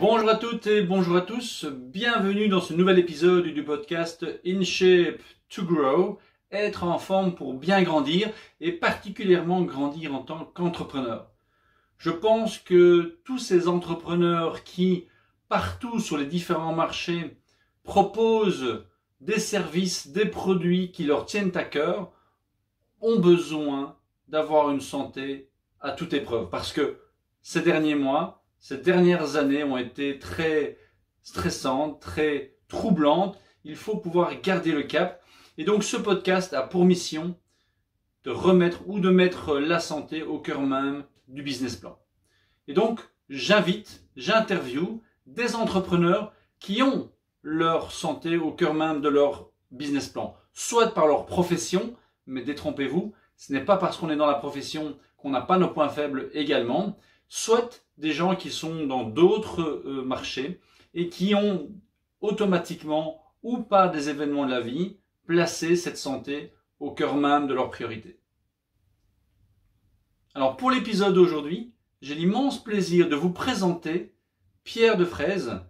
Bonjour à toutes et bonjour à tous. Bienvenue dans ce nouvel épisode du podcast In Shape to Grow, être en forme pour bien grandir et particulièrement grandir en tant qu'entrepreneur. Je pense que tous ces entrepreneurs qui, partout sur les différents marchés, proposent des services, des produits qui leur tiennent à cœur, ont besoin d'avoir une santé à toute épreuve. Parce que ces derniers mois, ces dernières années ont été très stressantes, très troublantes. Il faut pouvoir garder le cap. Et donc ce podcast a pour mission de remettre ou de mettre la santé au cœur même du business plan. Et donc j'invite, j'interview des entrepreneurs qui ont leur santé au cœur même de leur business plan, soit par leur profession, mais détrompez-vous, ce n'est pas parce qu'on est dans la profession qu'on n'a pas nos points faibles également, soit des gens qui sont dans d'autres euh, marchés et qui ont automatiquement ou pas des événements de la vie placé cette santé au cœur même de leur priorité. Alors pour l'épisode d'aujourd'hui, j'ai l'immense plaisir de vous présenter Pierre de Fraise,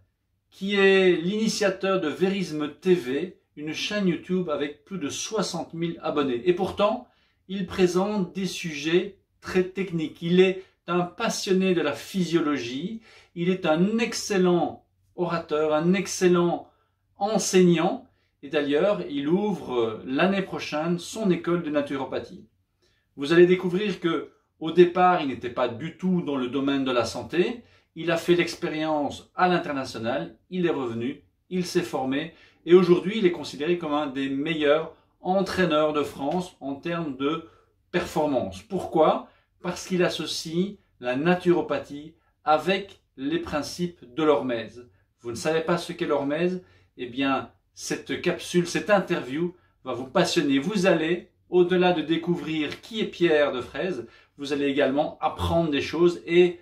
qui est l'initiateur de Verisme TV, une chaîne YouTube avec plus de 60 000 abonnés. Et pourtant, il présente des sujets très techniques. Il est un passionné de la physiologie, il est un excellent orateur, un excellent enseignant, et d'ailleurs, il ouvre l'année prochaine son école de naturopathie. Vous allez découvrir que au départ, il n'était pas du tout dans le domaine de la santé, il a fait l'expérience à l'international, il est revenu, il s'est formé. Et aujourd'hui il est considéré comme un des meilleurs entraîneurs de France en termes de performance. Pourquoi? Parce qu'il associe la naturopathie avec les principes de l'hormèse. Vous ne savez pas ce qu'est l'hormèse? Eh bien, cette capsule, cette interview va vous passionner. Vous allez, au-delà de découvrir qui est Pierre de Fraise, vous allez également apprendre des choses et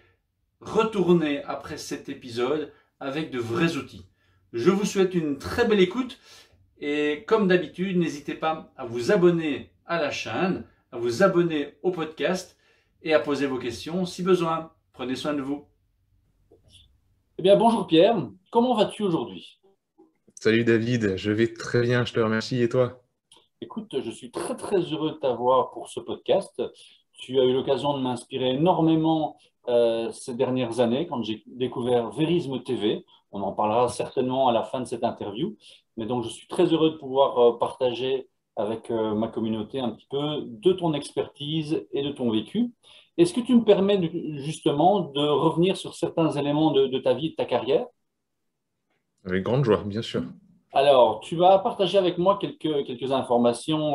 retourner après cet épisode avec de vrais outils. Je vous souhaite une très belle écoute et comme d'habitude, n'hésitez pas à vous abonner à la chaîne, à vous abonner au podcast et à poser vos questions si besoin. Prenez soin de vous. Eh bien, bonjour Pierre, comment vas-tu aujourd'hui? Salut David, je vais très bien, je te remercie. Et toi? Écoute, je suis très très heureux de t'avoir pour ce podcast. Tu as eu l'occasion de m'inspirer énormément euh, ces dernières années, quand j'ai découvert Verisme TV. On en parlera certainement à la fin de cette interview. Mais donc, je suis très heureux de pouvoir euh, partager avec euh, ma communauté un petit peu de ton expertise et de ton vécu. Est-ce que tu me permets justement de revenir sur certains éléments de, ta vie et de ta carrière? Avec grande joie, bien sûr. Alors, tu vas partager avec moi quelques, quelques informations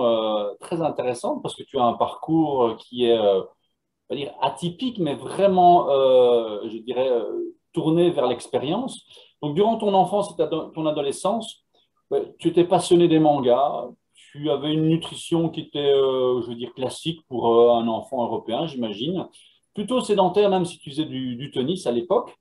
très intéressantes parce que tu as un parcours qui est pas dire atypique, mais vraiment, euh, je dirais, euh, tourné vers l'expérience. Donc, durant ton enfance et ton adolescence, tu étais passionné des mangas, tu avais une nutrition qui était, euh, je veux dire, classique pour un enfant européen, j'imagine. Plutôt sédentaire, même si tu faisais du, tennis à l'époque.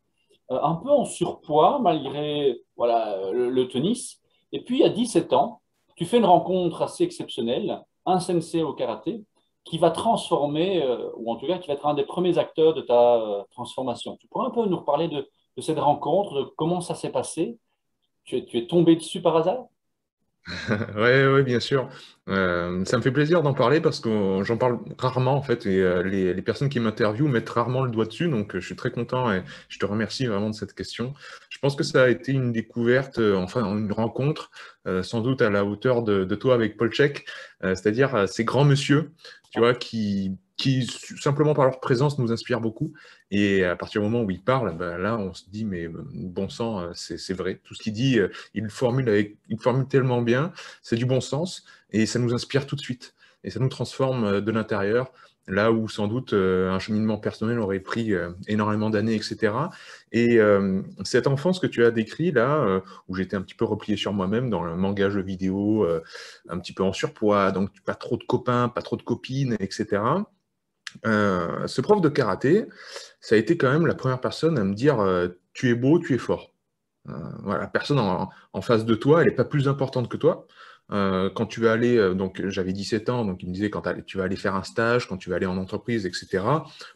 un peu en surpoids, malgré voilà, le, tennis. Et puis, à 17 ans, tu fais une rencontre assez exceptionnelle, un sensei au karaté, qui va transformer, euh, ou en tout cas qui va être un des premiers acteurs de ta euh, transformation. Tu pourrais un peu nous reparler de, cette rencontre, de comment ça s'est passé? Tu es tombé dessus par hasard? Oui, ouais, bien sûr. Euh, ça me fait plaisir d'en parler parce que j'en parle rarement en fait et les, les, personnes qui m'interviewent mettent rarement le doigt dessus donc je suis très content et je te remercie vraiment de cette question. Je pense que ça a été une découverte, enfin une rencontre sans doute à la hauteur de, de toi avec Paul Check, c'est-à-dire ces grands monsieur tu vois, qui, qui simplement par leur présence nous inspirent beaucoup. Et à partir du moment où ils parlent, ben là, on se dit, mais bon sang, euh, c'est vrai. Tout ce qu'il dit, euh, il formule, avec, il formule tellement bien, c'est du bon sens, et ça nous inspire tout de suite. Et ça nous transforme euh, de l'intérieur là où sans doute euh, un cheminement personnel aurait pris euh, énormément d'années, etc. Et euh, cette enfance que tu as décrit là, où j'étais un petit peu replié sur moi-même dans le manga vidéo, un petit peu en surpoids, donc pas trop de copains, pas trop de copines, etc. ce prof de karaté, ça a été quand même la première personne à me dire tu es beau, tu es fort. voilà, personne en, face de toi, elle n'est pas plus importante que toi. quand tu vas aller, donc j'avais 17 ans, donc il me disait quand tu vas aller faire un stage, quand tu vas aller en entreprise, etc.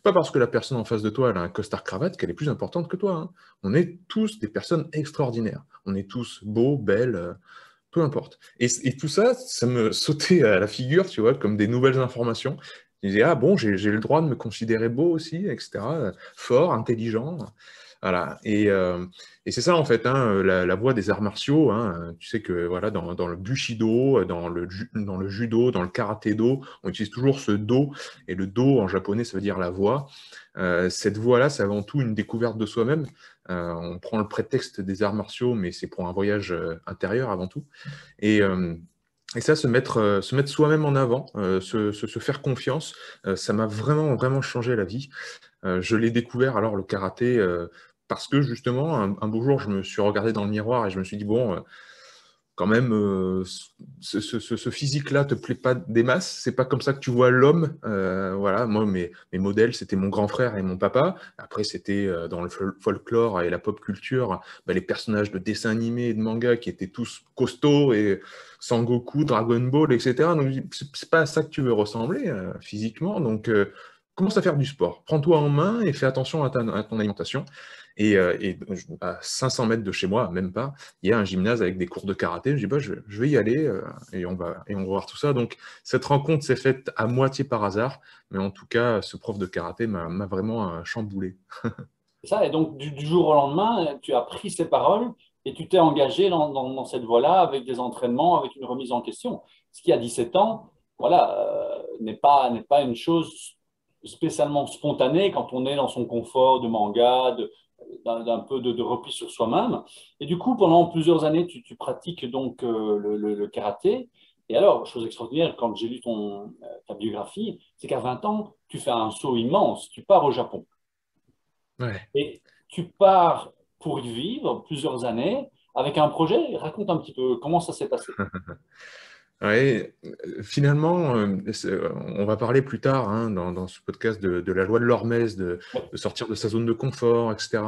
Pas parce que la personne en face de toi, elle a un costard cravate, qu'elle est plus importante que toi. Hein. On est tous des personnes extraordinaires. On est tous beaux, belles, peu importe. Et, tout ça, ça me sautait à la figure, tu vois, comme des nouvelles informations. Je disais, ah bon, j'ai le droit de me considérer beau aussi, etc. Fort, intelligent. Voilà. Et, euh, et c'est ça, en fait, hein, la, voie des arts martiaux. Hein, tu sais que voilà, dans, le bushido, dans le, dans le judo, dans le karaté-do, on utilise toujours ce do. Et le do, en japonais, ça veut dire la voix. Euh, cette voie-là, c'est avant tout une découverte de soi-même. Euh, on prend le prétexte des arts martiaux, mais c'est pour un voyage intérieur avant tout. Et ça, se mettre, se mettre soi-même en avant, se, se, faire confiance, ça m'a vraiment, vraiment changé la vie. je l'ai découvert, alors, le karaté, parce que justement, un, beau jour, je me suis regardé dans le miroir et je me suis dit, bon, euh, quand même, euh, ce, physique-là te plaît pas des masses, c'est pas comme ça que tu vois l'homme? Euh, voilà, moi, mes, modèles, c'était mon grand frère et mon papa. Après, c'était dans le folklore et la pop culture, bah, les personnages de dessins animés et de manga qui étaient tous costauds et Sangoku, Dragon Ball, etc. Donc, c'est pas à ça que tu veux ressembler physiquement. Donc, commence à faire du sport. Prends-toi en main et fais attention à, ta, à ton alimentation. Et, euh, à 500 mètres de chez moi, même pas, il y a un gymnase avec des cours de karaté. Je dis, bah, je, vais y aller euh, et, on va, et on va voir tout ça. Donc, cette rencontre s'est faite à moitié par hasard, mais en tout cas, ce prof de karaté m'a vraiment euh, chamboulé. ça, et donc du, jour au lendemain, tu as pris ces paroles et tu t'es engagé dans, cette voie-là avec des entraînements, avec une remise en question. Ce qui, à 17 ans, voilà, n'est pas, pas une chose spécialement spontanée quand on est dans son confort de manga, de, d'un peu de, repli sur soi-même. Et du coup, pendant plusieurs années, tu, pratiques donc euh, le, karaté. Et alors, chose extraordinaire, quand j'ai lu ton, euh, ta biographie, c'est qu'à 20 ans, tu fais un saut immense, tu pars au Japon. Et tu pars pour y vivre plusieurs années avec un projet. Raconte un petit peu comment ça s'est passé. Oui, finalement, euh, on va parler plus tard hein, dans, ce podcast de, la loi de l'Hormèse, de, sortir de sa zone de confort, etc.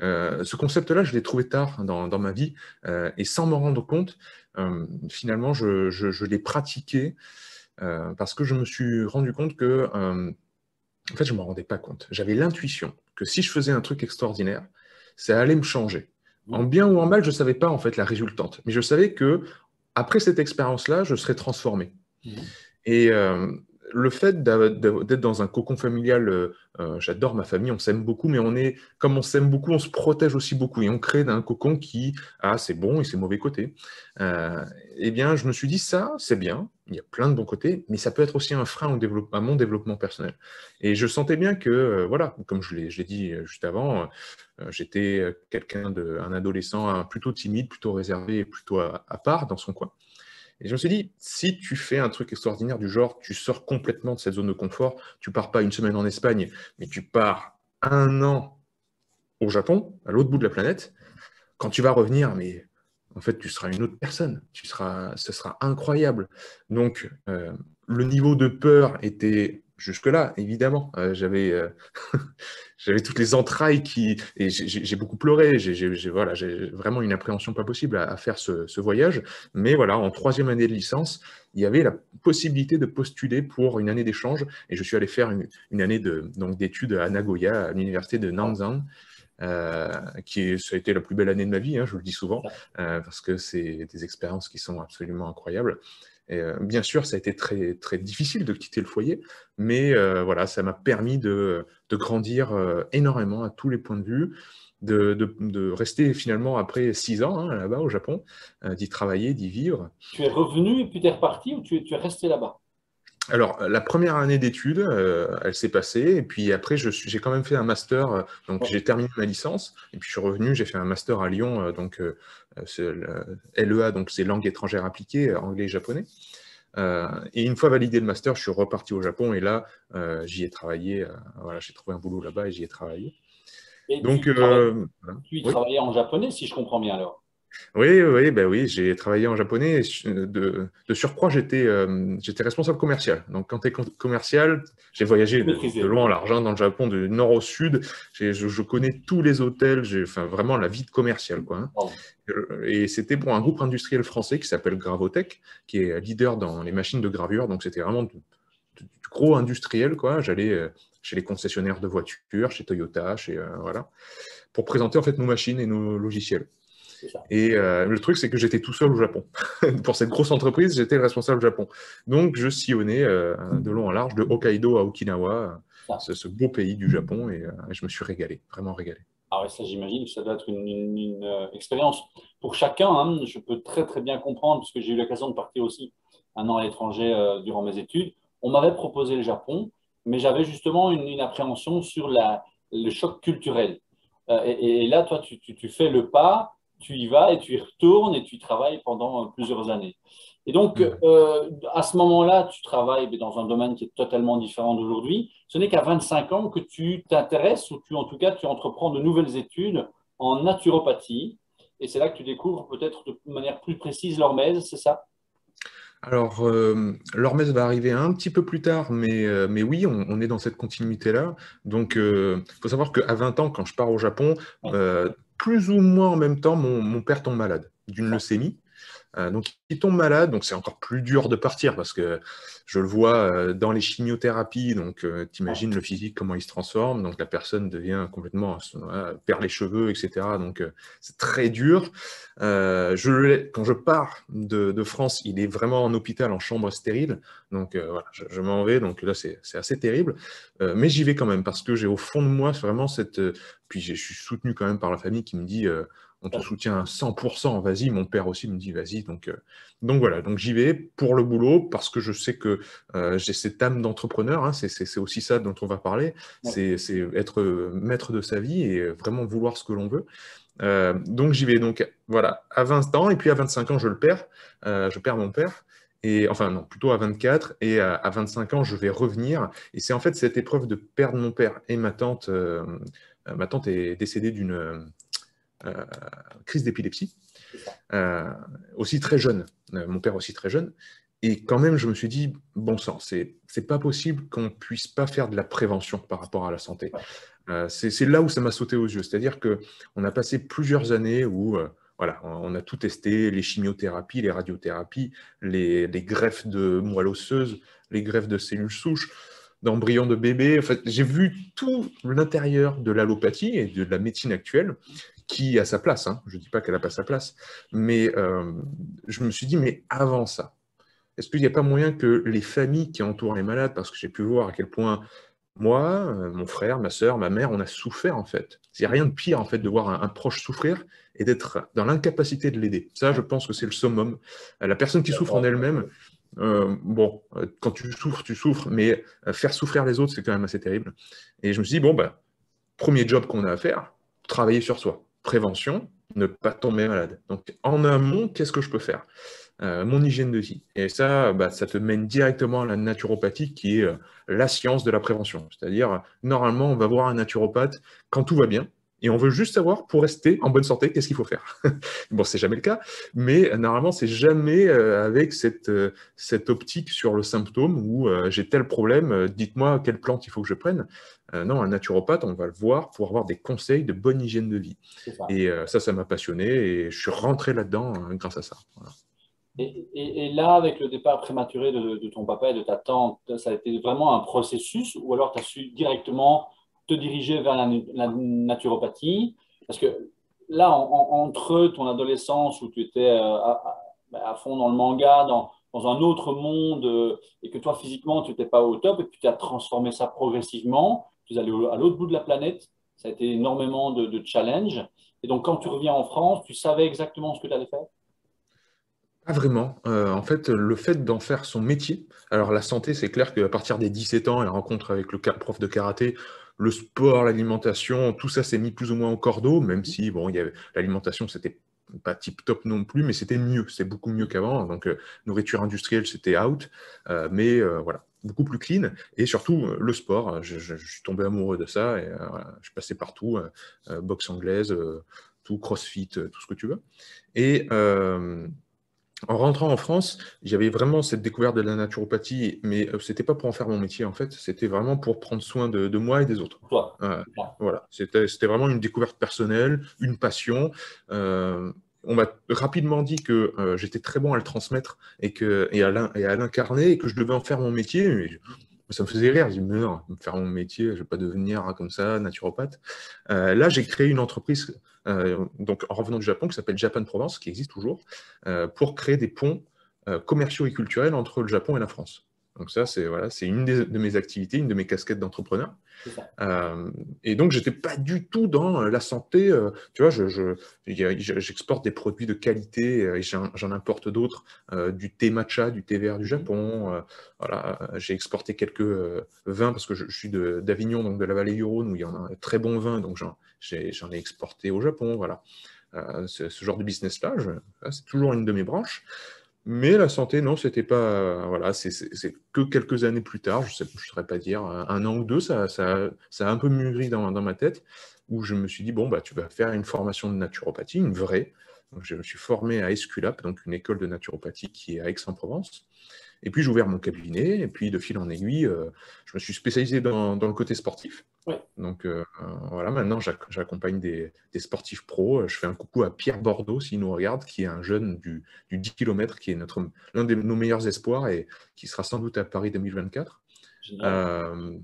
Euh, ce concept-là, je l'ai trouvé tard dans, ma vie euh, et sans m'en rendre compte, finalement, je, l'ai pratiqué parce que je me suis rendu compte que, en fait, je ne m'en rendais pas compte. J'avais l'intuition que si je faisais un truc extraordinaire, ça allait me changer. En bien ou en mal, je ne savais pas en fait la résultante, mais je savais que après cette expérience-là, je serai transformé. Mmh. Et euh, le fait d'être dans un cocon familial, euh, euh, j'adore ma famille, on s'aime beaucoup, mais on est, comme on s'aime beaucoup, on se protège aussi beaucoup et on crée un cocon qui a ses bons et ses mauvais côtés. eh bien, je me suis dit, ça, c'est bien, il y a plein de bons côtés, mais ça peut être aussi un frein au à mon développement personnel. Et je sentais bien que, voilà, comme je l'ai dit juste avant, j'étais quelqu'un de, un adolescent plutôt timide, plutôt réservé, plutôt à part dans son coin. Et je me suis dit, si tu fais un truc extraordinaire du genre, tu sors complètement de cette zone de confort, tu pars pas une semaine en Espagne, mais tu pars un an au Japon, à l'autre bout de la planète, quand tu vas revenir, mais en fait, tu seras une autre personne. Tu seras, ce sera incroyable. Donc, euh, le niveau de peur était jusque-là, évidemment. Euh, j'avais, euh, j'avais toutes les entrailles qui. Et j'ai beaucoup pleuré. J'ai voilà, vraiment une appréhension pas possible à, faire ce, voyage. Mais voilà, en troisième année de licence, il y avait la possibilité de postuler pour une année d'échange. Et je suis allé faire une, année d'études à Nagoya, à l'université de Nanzan. Euh, qui ça a été la plus belle année de ma vie, hein, je le dis souvent, parce que c'est des expériences qui sont absolument incroyables. Euh, bien sûr, ça a été très, très difficile de quitter le foyer, mais euh, voilà, ça m'a permis de, grandir euh, énormément à tous les points de vue, de, rester finalement après six ans hein, là-bas au Japon, d'y travailler, d'y vivre. Tu es revenu et puis tu es reparti ou tu es resté là-bas? Alors, la première année d'études, euh, elle s'est passée, et puis après, j'ai quand même fait un master, euh, donc j'ai terminé ma licence, et puis je suis revenu, j'ai fait un master à Lyon, euh, donc LEA, donc c'est langue étrangère appliquée, anglais et japonais. et une fois validé le master, je suis reparti au Japon, et là, j'y ai travaillé, voilà, j'ai trouvé un boulot là-bas et j'y ai travaillé. donc, tu, y travaillais en japonais, si je comprends bien alors? Oui, oui, bah oui, j'ai travaillé en japonais. de, surcroît, j'étais euh, j'étais responsable commercial. Donc, quand tu es commercial, j'ai voyagé de, loin en large, hein, dans le Japon, du nord au sud. Je, je, connais tous les hôtels, enfin, vraiment la vie de commercial. Quoi, hein. euh, Et c'était pour un groupe industriel français qui s'appelle Gravotech, qui est leader dans les machines de gravure. Donc, c'était vraiment du, gros industriel. J'allais euh, chez les concessionnaires de voitures, chez Toyota, chez, voilà, pour présenter en fait nos machines et nos logiciels. Et euh, le truc, c'est que j'étais tout seul au Japon. Pour cette grosse entreprise, j'étais le responsable au Japon. Donc, je sillonnais euh, de long en large, de Hokkaido à Okinawa, ah. ce, beau pays du Japon, et, euh, je me suis régalé, vraiment régalé. Ah ouais, ça j'imagine ça doit être une, expérience pour chacun. Hein. Je peux très très bien comprendre, puisque j'ai eu l'occasion de partir aussi un an à l'étranger durant mes études. On m'avait proposé le Japon, mais j'avais justement une, appréhension sur la, le choc culturel. Et, là, toi, tu, tu, fais le pas tu y vas et tu y retournes et tu y travailles pendant plusieurs années. Et donc, euh, à ce moment-là, tu travailles dans un domaine qui est totalement différent d'aujourd'hui. Ce n'est qu'à 25 ans que tu t'intéresses, ou tu, en tout cas, tu entreprends de nouvelles études en naturopathie. Et c'est là que tu découvres peut-être de manière plus précise l'hormèse, c'est ça? Alors, euh, l'hormèse va arriver un petit peu plus tard, mais, euh, mais oui, on, est dans cette continuité-là. Donc, il faut savoir qu'à 20 ans, quand je pars au Japon, plus ou moins en même temps, mon, père tombe malade d'une leucémie. Euh, donc, il tombe malade, donc c'est encore plus dur de partir parce que je le vois euh, dans les chimiothérapies. Donc, euh, tu imagines le physique, comment il se transforme. Donc, la personne devient complètement, perd les cheveux, etc. Donc, c'est très dur. quand je pars de, France, il est vraiment en hôpital, en chambre stérile. Donc, voilà, je, m'en vais. Donc, là, c'est assez terrible. mais j'y vais quand même parce que j'ai au fond de moi vraiment cette. puis, je suis soutenu quand même par la famille qui me dit on te soutient à 100%, vas-y, mon père aussi me dit vas-y. Donc, euh, donc voilà, donc j'y vais pour le boulot parce que je sais que euh, j'ai cette âme d'entrepreneur, hein, c'est aussi ça dont on va parler, c'est être maître de sa vie et vraiment vouloir ce que l'on veut. Euh, donc j'y vais donc voilà à 20 ans et puis à 25 ans je le perds, je perds mon père. Et, enfin, non, plutôt à 24, et à, 25 ans, je vais revenir. Et c'est en fait cette épreuve de perdre mon père et ma tante. ma tante est décédée d'une euh, crise d'épilepsie, euh, aussi très jeune, euh, mon père aussi très jeune. Et quand même, je me suis dit, bon sang, c'est, c'est pas possible qu'on puisse pas faire de la prévention par rapport à la santé. c'est, là où ça m'a sauté aux yeux. C'est-à-dire qu'on a passé plusieurs années où voilà, on a tout testé, les chimiothérapies, les radiothérapies, les, les greffes de moelle osseuse, les greffes de cellules souches, d'embryons de bébés. En fait, j'ai vu tout l'intérieur de l'allopathie et de la médecine actuelle qui a sa place. Hein. Je ne dis pas qu'elle n'a pas sa place, mais euh, je me suis dit, mais avant ça, est-ce qu'il n'y a pas moyen que les familles qui entourent les malades, parce que j'ai pu voir à quel point moi, euh, mon frère, ma soeur, ma mère, on a souffert en fait. Il n'y a rien de pire en fait de voir un, proche souffrir et d'être dans l'incapacité de l'aider. Ça, je pense que c'est le summum. La personne qui souffre en elle-même, euh, bon, quand tu souffres, tu souffres, mais faire souffrir les autres, c'est quand même assez terrible. Et je me suis dit, bon, bah, premier job qu'on a à faire, travailler sur soi prévention, ne pas tomber malade. Donc en amont, qu'est-ce que je peux faire? Euh, Mon hygiène de vie. Et ça, bah, ça te mène directement à la naturopathie qui est euh, la science de la prévention. C'est-à-dire, normalement, on va voir un naturopathe quand tout va bien, et on veut juste savoir, pour rester en bonne santé, qu'est-ce qu'il faut faire? bon, c'est jamais le cas, mais normalement, c'est jamais euh, avec cette, euh, cette optique sur le symptôme où euh, j'ai tel problème, dites-moi quelle plante il faut que je prenne. non, un naturopathe, on va le voir pour avoir des conseils de bonne hygiène de vie. Et ça, ça m'a passionné et je suis rentré là-dedans hein, grâce à ça. Et, là, avec le départ prématuré de, de, ton papa et de ta tante, ça a été vraiment un processus ou alors tu as su directement te diriger vers la, naturopathie Parce que là, entre ton adolescence où tu étais euh, ben, à, fond dans le manga, dans, dans un autre monde, euh, et que toi, physiquement, tu n'étais pas au top, et puis tu as transformé ça progressivement, tu es allé à l'autre bout de la planète, ça a été énormément de, de challenges. Et donc, quand tu reviens en France, tu savais exactement ce que tu allais faire? Pas vraiment. Euh, en fait, le fait d'en faire son métier, alors la santé, c'est clair qu'à partir des 17 ans, la rencontre avec le prof de karaté, le sport, l'alimentation, tout ça s'est mis plus ou moins au cordeau, même si bon, l'alimentation, c'était pas tip top non plus, mais c'était mieux, c'est beaucoup mieux qu'avant. Donc, euh, nourriture industrielle, c'était out, euh, mais euh, voilà, beaucoup plus clean. Et surtout, le sport, je, suis tombé amoureux de ça et je suis passé partout, boxe anglaise, partout, CrossFit, tout ce que tu veux. Et en rentrant en France, j'avais vraiment cette découverte de la naturopathie, mais ce c'était pas pour en faire mon métier en fait, c'était vraiment pour prendre soin de, moi et des autres. Voilà, c'était vraiment une découverte personnelle, une passion on m'a rapidement dit que euh, j'étais très bon à le transmettre et, que, et à l'incarner et que je devais en faire mon métier. Mais ça me faisait rire. Je dis, mais faire mon métier, je ne vais pas devenir comme ça, naturopathe. Euh, là, j'ai créé une entreprise, euh, donc en revenant du Japon, qui s'appelle Japan Provence, qui existe toujours, pour créer des ponts commerciaux et culturels entre le Japon et la France. Donc ça, c'est voilà, c'est une de mes activités, une de mes casquettes d'entrepreneur. Euh, et donc, j'étais pas du tout dans euh, la santé. Euh, tu vois, je, j'exporte des produits de qualité et j'en importe d'autres, du thé matcha, du thé vert du Japon. voilà, j'ai exporté quelques vins parce que je, suis d'Avignon, donc de la vallée du Rhône, où il y en a un très bon vin, donc j'en, ai, exporté au Japon. Voilà, ce genre de business-là, c'est toujours une de mes branches. Mais la santé, non, c'était pas. Voilà, c'est que quelques années plus tard, je ne saurais pas dire, un an ou deux, ça, ça, ça a un peu mûri dans, dans, ma tête, où je me suis dit, bon, bah, tu vas faire une formation de naturopathie, une vraie. Donc, je me suis formé à Esculap, donc une école de naturopathie qui est à Aix-en-Provence. Et puis j'ai ouvert mon cabinet, et puis de fil en aiguille, euh, je me suis spécialisé dans, le côté sportif. Donc euh, voilà, maintenant j'accompagne des, sportifs pros. Je fais un coucou à Pierre Bordeaux, s'il nous regarde, qui est un jeune du, 10 km, qui est l'un de nos meilleurs espoirs et qui sera sans doute à Paris 2024. Euh,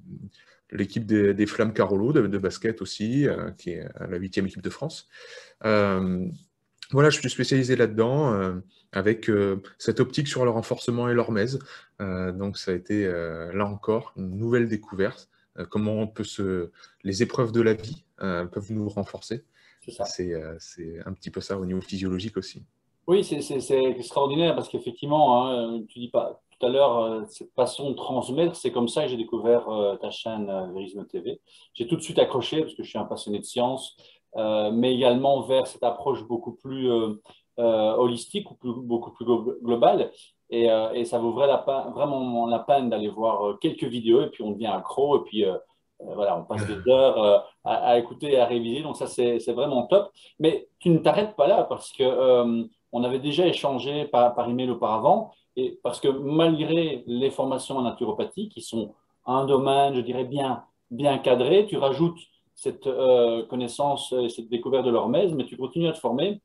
l'équipe des, Flammes Carolo de, basket aussi, qui est la huitième équipe de France. voilà, je suis spécialisé là-dedans avec euh, cette optique sur le renforcement et l'hormèse. Euh, donc ça a été, euh, là encore, une nouvelle découverte. comment on peut se... Les épreuves de la vie peuvent nous renforcer. C'est un petit peu ça au niveau physiologique aussi. Oui, c'est extraordinaire parce qu'effectivement, hein, tu dis pas tout à l'heure, cette façon de transmettre, c'est comme ça que j'ai découvert ta chaîne Verisme TV. J'ai tout de suite accroché parce que je suis un passionné de science, mais également vers cette approche beaucoup plus euh, holistique ou beaucoup plus global. Et, euh, et ça vaut vraiment la peine d'aller voir euh, quelques vidéos et puis on devient accro et puis voilà, on passe des heures à, écouter et à réviser. Donc ça, c'est vraiment top. Mais tu ne t'arrêtes pas là parce que on avait déjà échangé par, par email auparavant et parce que malgré les formations en naturopathie qui sont un domaine, je dirais bien bien cadré, tu rajoutes cette connaissance et cette découverte de l'hormèse, mais tu continues à te former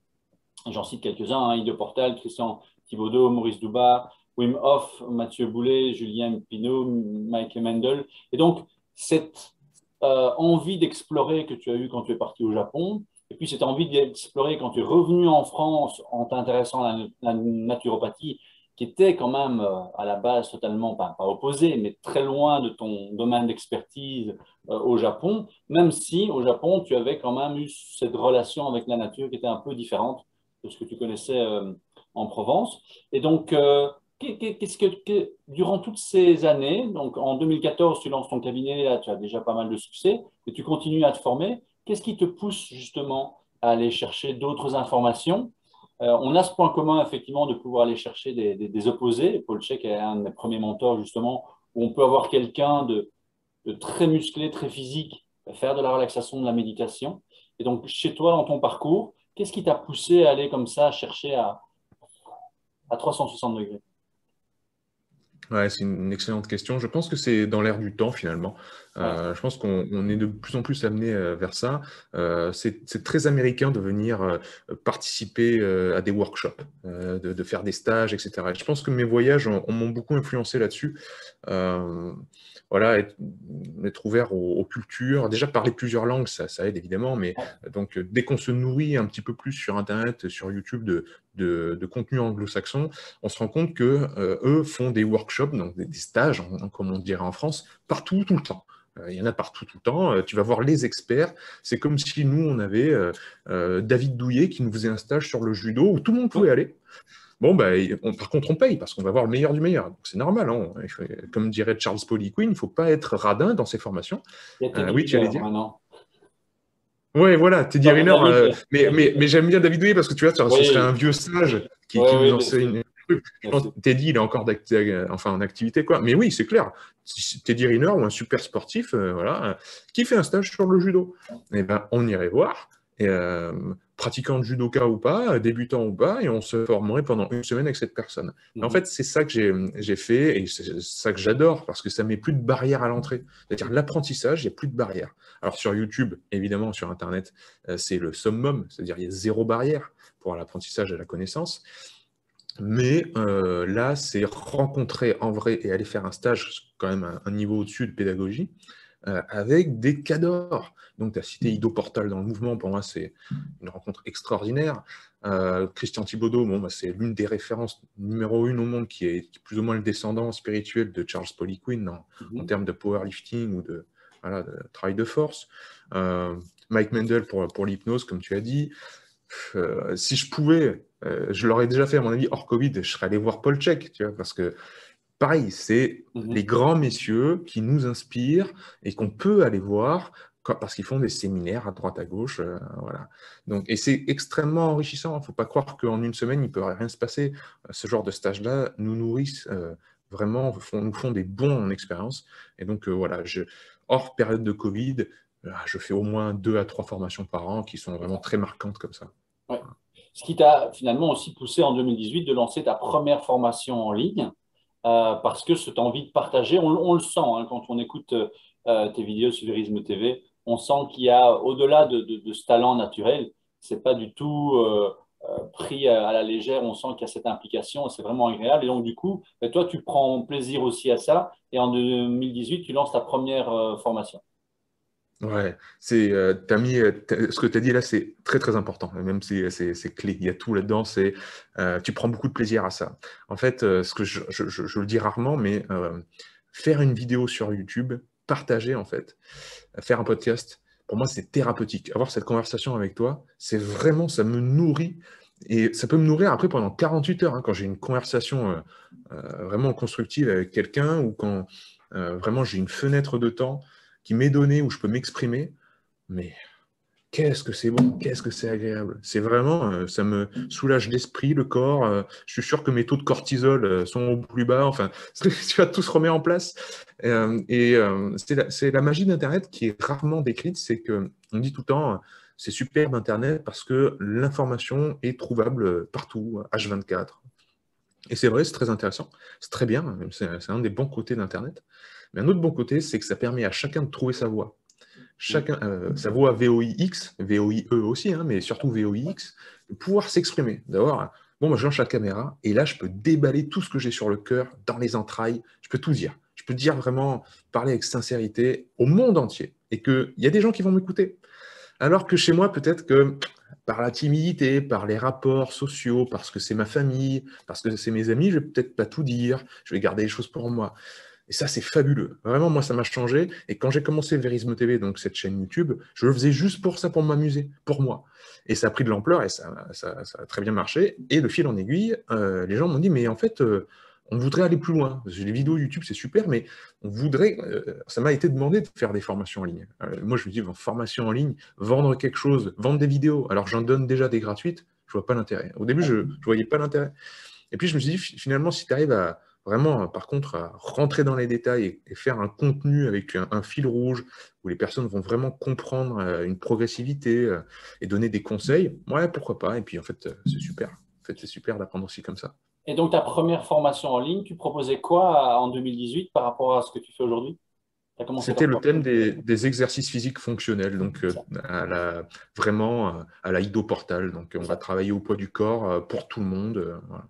J'en cite quelques-uns, hein, Portal, Christian Thibaudot, Maurice Dubar, Wim Hof, Mathieu Boulet, Julien Pinault, Michael Mendel. Et donc, cette euh, envie d'explorer que tu as eue quand tu es parti au Japon, et puis cette envie d'explorer quand tu es revenu en France en t'intéressant à la, naturopathie, qui était quand même euh, à la base totalement, pas, pas opposée, mais très loin de ton domaine d'expertise euh, au Japon, même si au Japon, tu avais quand même eu cette relation avec la nature qui était un peu différente de ce que tu connaissais euh, en Provence. Et donc, euh, qu'est-ce que, durant toutes ces années, donc en 2014, tu lances ton cabinet, là, tu as déjà pas mal de succès, et tu continues à te former. Qu'est-ce qui te pousse justement à aller chercher d'autres informations? Euh, On a ce point commun, effectivement, de pouvoir aller chercher des, opposés. Paul Check est un de mes premiers mentors, justement, où on peut avoir quelqu'un de, de très musclé, très physique, faire de la relaxation, de la méditation. Et donc, chez toi, dans ton parcours, Qu'est-ce qui t'a poussé à aller comme ça, chercher à, à 360 degrés? Ouais, c'est une excellente question. Je pense que c'est dans l'air du temps finalement. Euh, je pense qu'on est de plus en plus amené euh, vers ça. Euh, c'est très américain de venir participer à des workshops, de, faire des stages, etc. je pense que mes voyages m'ont beaucoup influencé là-dessus voilà, être, ouvert aux, cultures. Déjà, parler plusieurs langues, ça, aide évidemment, mais donc dès qu'on se nourrit un petit peu plus sur Internet, sur YouTube de, de, contenu anglo-saxon, on se rend compte que euh, eux font des workshops, donc des, stages, comme on dirait en France, partout, tout le temps. Euh, il y en a partout tout le temps. Euh, tu vas voir les experts. C'est comme si nous, on avait David Douillet qui nous faisait un stage sur le judo où tout le monde pouvait aller. Bon, bah, par contre, on paye parce qu'on va voir le meilleur du meilleur. C'est normal. Hein. comme dirait Charles Quinn, il ne faut pas être radin dans ses formations. Euh, oui, tu allais dire? Oui, voilà, Teddy Riner. Euh, mais, mais, mais j'aime bien David Douillet parce que tu vois, ce serait un vieux sage qui, nous enseigne. Je pense Teddy, il est encore enfin, en activité, quoi. Mais oui, c'est clair. Teddy Riner ou un super sportif, euh, voilà, qui fait un stage sur le judo, eh ben, on irait voir. Et, pratiquant de judoka ou pas, débutant ou pas, et on se formerait pendant une semaine avec cette personne. En mhm. fait, c'est ça que j'ai fait et c'est ça que j'adore parce que ça met plus de barrières à l'entrée. C'est-à-dire l'apprentissage, il n'y a plus de barrières. Alors sur YouTube, évidemment, sur Internet, euh, c'est le summum, c'est-à-dire il y a zéro barrière pour l'apprentissage et la connaissance. Mais euh, là, c'est rencontrer en vrai et aller faire un stage, quand même un, niveau au-dessus de pédagogie, euh, avec des cadors. Donc, tu as cité Ido Portal dans le mouvement, pour moi, c'est une rencontre extraordinaire. Euh, Christian Thibaudot, bon, bah, c'est l'une des références numéro une au monde qui est, plus ou moins le descendant spirituel de Charles Poliquin en, mhm. termes de powerlifting ou de, voilà, de travail de force. Mike Mendel pour, pour l'hypnose, comme tu as dit. si je pouvais euh, je l'aurais déjà fait, à mon avis, hors Covid, je serais allé voir Paul Check, tu vois, parce que pareil, c'est mhm. les grands messieurs qui nous inspirent et qu'on peut aller voir parce qu'ils font des séminaires à droite à gauche, euh, voilà. Donc, et c'est extrêmement enrichissant. Il ne faut pas croire qu'en une semaine il ne peut rien se passer. Euh, ce genre de stage-là nous nourrissent vraiment, nous font des bons en expérience. Et donc voilà, je, hors période de Covid, je fais au moins deux à trois formations par an qui sont vraiment très marquantes comme ça. Ouais ce qui t'a finalement aussi poussé en 2018 de lancer ta première formation en ligne, euh, parce que cette envie de partager, on, le sent hein, quand on écoute euh, tes vidéos sur Verisme TV, on sent qu'il y a, au-delà de, ce talent naturel, c'est pas du tout euh, pris à la légère, on sent qu'il y a cette implication, c'est vraiment agréable. Et donc, du coup, ben, toi, tu prends plaisir aussi à ça, et en 2018, tu lances ta première formation. Ouais, c'est, euh, mis, euh, ce que tu as dit là, c'est très très important, même si c'est clé. Il y a tout là-dedans, c'est, euh, tu prends beaucoup de plaisir à ça. En fait, ce que je, je, le dis rarement, mais faire une vidéo sur YouTube, partager en fait, faire un podcast, pour moi, c'est thérapeutique. Avoir cette conversation avec toi, c'est vraiment, ça me nourrit. Et ça peut me nourrir après pendant 48 heures, hein, quand j'ai une conversation vraiment constructive avec quelqu'un ou quand vraiment j'ai une fenêtre de temps qui m'est donné où je peux m'exprimer, mais qu'est-ce que c'est bon, qu'est-ce que c'est agréable. C'est vraiment, euh, ça me soulage l'esprit, le corps. Euh, je suis sûr que mes taux de cortisol euh, sont au plus bas. Enfin, tu vas tout se remettre en place. et c'est la, magie d'Internet qui est rarement décrite. C'est que on dit tout le temps, c'est super d'Internet parce que l'information est trouvable partout, H24. Et c'est vrai, c'est très intéressant. C'est très bien. C'est un des bons côtés d'Internet. Mais un autre bon côté, c'est que ça permet à chacun de trouver sa voie. Chacun, euh, sa voie VOIX, VOIE aussi, hein, mais surtout VOIX, de pouvoir s'exprimer. D'avoir, bon, moi je lance la caméra et là je peux déballer tout ce que j'ai sur le cœur, dans les entrailles, je peux tout dire. Je peux dire vraiment, parler avec sincérité au monde entier. Et qu'il y a des gens qui vont m'écouter. Alors que chez moi, peut-être que par la timidité, par les rapports sociaux, parce que c'est ma famille, parce que c'est mes amis, je vais peut-être pas tout dire, je vais garder les choses pour moi. Et ça, c'est fabuleux. Vraiment, moi, ça m'a changé. Et quand j'ai commencé Verisme TV, donc cette chaîne YouTube, je le faisais juste pour ça, pour m'amuser, pour moi. Et ça a pris de l'ampleur et ça, a très bien marché. Et de fil en aiguille, euh, les gens m'ont dit, mais en fait, euh, on voudrait aller plus loin. Les vidéos YouTube, c'est super, mais on voudrait. Euh, ça m'a été demandé de faire des formations en ligne. moi, je me dis, formation en ligne, vendre quelque chose, vendre des vidéos. Alors, j'en donne déjà des gratuites, je vois pas l'intérêt. Au début, je ne voyais pas l'intérêt. Et puis, je me suis dit, finalement, si tu arrives à Vraiment, par contre, à rentrer dans les détails et, faire un contenu avec un, fil rouge où les personnes vont vraiment comprendre euh, une progressivité euh, et donner des conseils, ouais, pourquoi pas. Et puis, en fait, euh, c'est super. En fait, c'est super d'apprendre aussi comme ça. Et donc, ta première formation en ligne, tu proposais quoi en 2018 par rapport à ce que tu fais aujourd'hui? C'était le thème des, exercices physiques fonctionnels, donc à la, vraiment à la IDO Portal. Donc, on va travailler au poids du corps pour tout le monde. Voilà.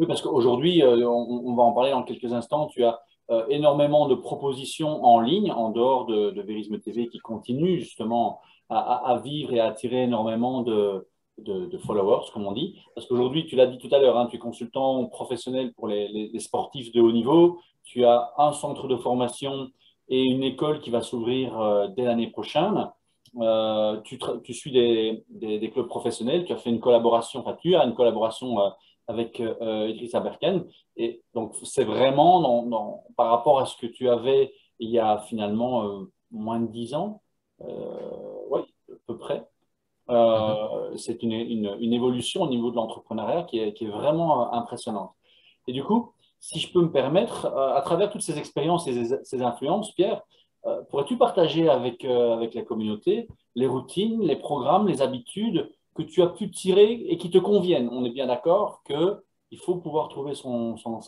Oui, parce qu'aujourd'hui, euh, on, va en parler dans quelques instants, tu as euh, énormément de propositions en ligne, en dehors de, de Verisme TV, qui continue justement à, vivre et à attirer énormément de, followers, comme on dit. Parce qu'aujourd'hui, tu l'as dit tout à l'heure, hein, tu es consultant professionnel pour les, sportifs de haut niveau, tu as un centre de formation et une école qui va s'ouvrir euh, dès l'année prochaine. tu, suis des, des, clubs professionnels, tu as fait une collaboration, enfin tu as une collaboration avec euh, Idriss Aberken. Et donc, c'est vraiment dans, par rapport à ce que tu avais il y a finalement euh, moins de dix ans, euh, oui, à peu près. Euh, c'est une, une, évolution au niveau de l'entrepreneuriat qui est, qui est, vraiment impressionnante. Et du coup, si je peux me permettre, à travers toutes ces expériences et ces influences, Pierre, pourrais-tu partager avec, avec la communauté les routines, les programmes, les habitudes que tu as pu tirer et qui te conviennent On est bien d'accord qu'il faut pouvoir trouver son, son,